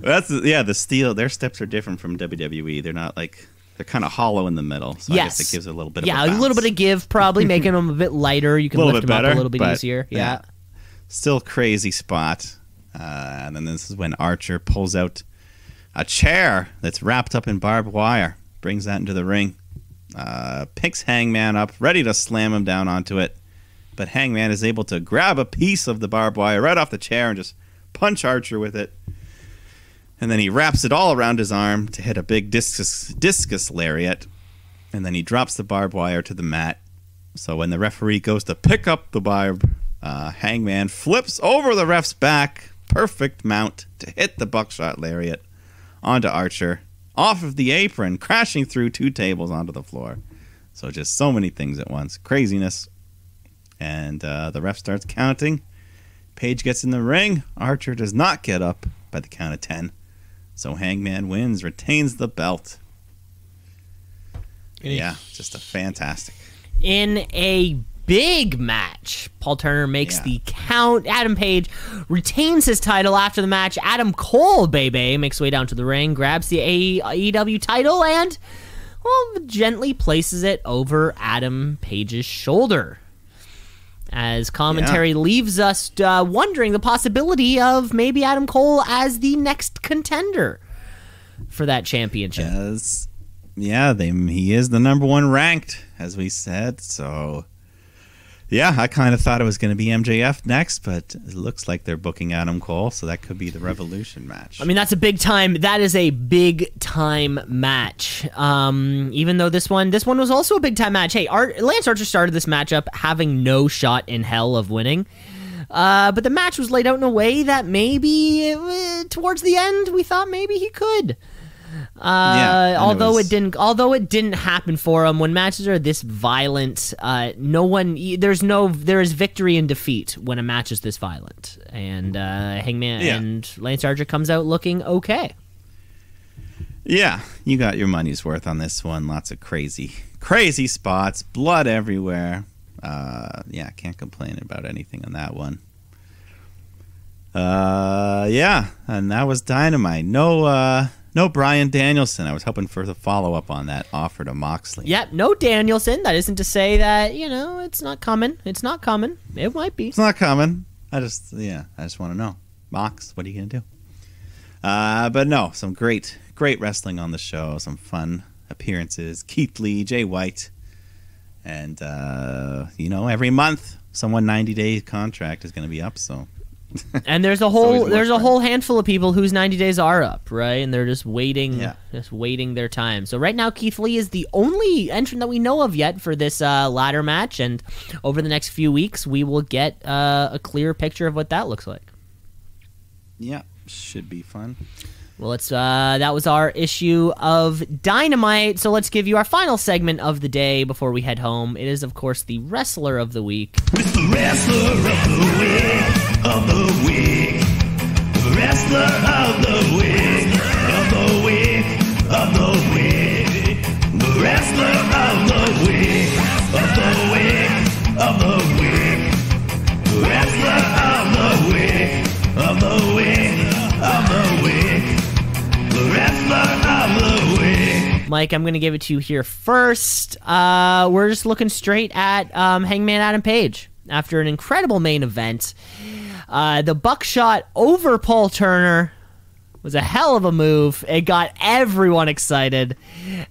That's yeah. The steel. Their steps are different from WWE. They're not like they're kind of hollow in the middle. So I yes, guess it gives a little bit. Yeah, of a little bit of give, probably making them a bit lighter. You can lift them up a little bit easier. Yeah. yeah. Still crazy spot. Uh, and then this is when Archer pulls out a chair that's wrapped up in barbed wire, brings that into the ring, uh, picks Hangman up, ready to slam him down onto it. But Hangman is able to grab a piece of the barbed wire right off the chair and just punch Archer with it. And then he wraps it all around his arm to hit a big discus, discus lariat. And then he drops the barbed wire to the mat. So when the referee goes to pick up the barb, uh, Hangman flips over the ref's back, perfect mount to hit the buckshot lariat onto Archer, off of the apron, crashing through two tables onto the floor. So just so many things at once, craziness. And uh, the ref starts counting. Page gets in the ring. Archer does not get up by the count of ten. So Hangman wins, retains the belt. Yeah, just a fantastic. in a big match. Paul Turner makes Yeah. the count. Adam Page retains his title after the match. Adam Cole, baby, makes way down to the ring, grabs the AEW title, and, well, gently places it over Adam Page's shoulder. As commentary leaves us uh, wondering the possibility of maybe Adam Cole as the next contender for that championship. Yes. Yeah, they he is the number one ranked, as we said. So, yeah, I kind of thought it was going to be MJF next, but it looks like they're booking Adam Cole, so that could be the Revolution match. I mean, that's a big time. That is a big time match. Um, even though this one, this one was also a big time match. Hey, Ar- Lance Archer started this matchup having no shot in hell of winning. Uh, but the match was laid out in a way that maybe uh, towards the end we thought maybe he could. Uh, Yeah, it although was- it didn't, although it didn't happen for him. When matches are this violent, uh, no one, there's no, there is victory and defeat when a match is this violent. And uh, Hangman Yeah. and Lance Archer comes out looking okay. yeah, you got your money's worth on this one. Lots of crazy, crazy spots, blood everywhere. Uh, yeah, can't complain about anything on that one. Uh, yeah, and that was dynamite. No, uh, no Bryan Danielson. I was hoping for the follow up on that offer to Moxley. Yep, no Danielson. That isn't to say that you know it's not coming. It's not coming. It might be. It's not coming. I just, yeah, I just want to know. Mox, what are you going to do? Uh, but no, some great, great wrestling on the show. Some fun appearances. Keith Lee, Jay White. And, uh, you know, every month, someone 90 day contract is going to be up. So, And there's a whole there's a fun. whole handful of people whose 90 days are up, right? And they're just waiting, Yeah. just waiting their time. So right now, Keith Lee is the only entrant that we know of yet for this uh, ladder match. And over the next few weeks, we will get uh, a clear picture of what that looks like. yeah, should be fun. Well, it's uh, that was our issue of Dynamite. So let's give you our final segment of the day before we head home. It is, of course, the Wrestler of the Week. With the wrestler of the week, of the week. Wrestler of the week, of the week, of the week. The wrestler of the week, of the week, of the week. Wrestler of the week, of the week, of the week. Wrestler of the week. Mike, I'm going to give it to you here first. Uh, we're just looking straight at um, Hangman Adam Page after an incredible main event. Uh, the buckshot over Paul Turner was a hell of a move. It got everyone excited.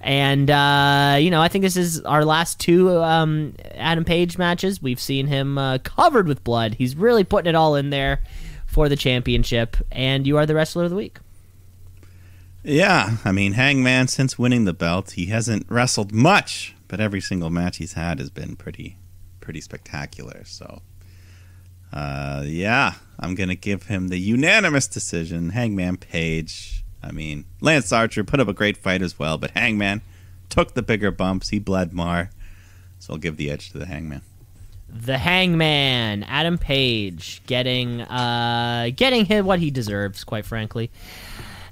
And, uh, you know, I think this is our last two um, Adam Page matches. We've seen him uh, covered with blood. He's really putting it all in there for the championship. And you are the wrestler of the week. Yeah, I mean, Hangman, since winning the belt, he hasn't wrestled much, but every single match he's had has been pretty, pretty spectacular. So, uh, yeah, I'm gonna give him the unanimous decision. Hangman Page. I mean, Lance Archer put up a great fight as well, but Hangman took the bigger bumps. He bled more, so I'll give the edge to the Hangman. the Hangman, Adam Page, getting uh, getting him what he deserves, quite frankly.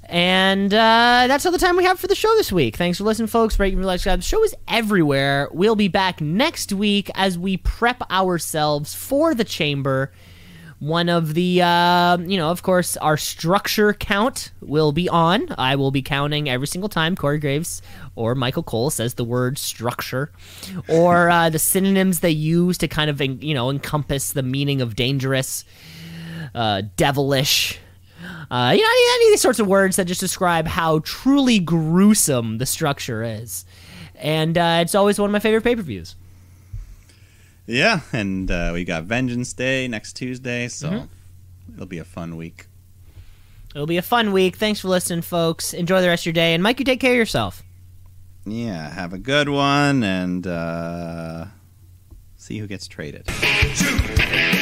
And uh, that's all the time we have for the show this week. Thanks for listening, folks. And like, subscribe. The show is everywhere. We'll be back next week as we prep ourselves for the chamber. One of the, uh, you know, of course, our structure count will be on. I will be counting every single time Corey Graves or Michael Cole says the word structure, or uh, the synonyms they use to kind of, you know, encompass the meaning of dangerous, uh, devilish. Uh, you know, any, any of these sorts of words that just describe how truly gruesome the structure is. And uh, it's always one of my favorite pay per views. Yeah, and uh, we got Vengeance Day next Tuesday, so Mm-hmm. it'll be a fun week. It'll be a fun week. Thanks for listening, folks. Enjoy the rest of your day. And Mike, you take care of yourself. Yeah, have a good one, and uh, see who gets traded. Shoot.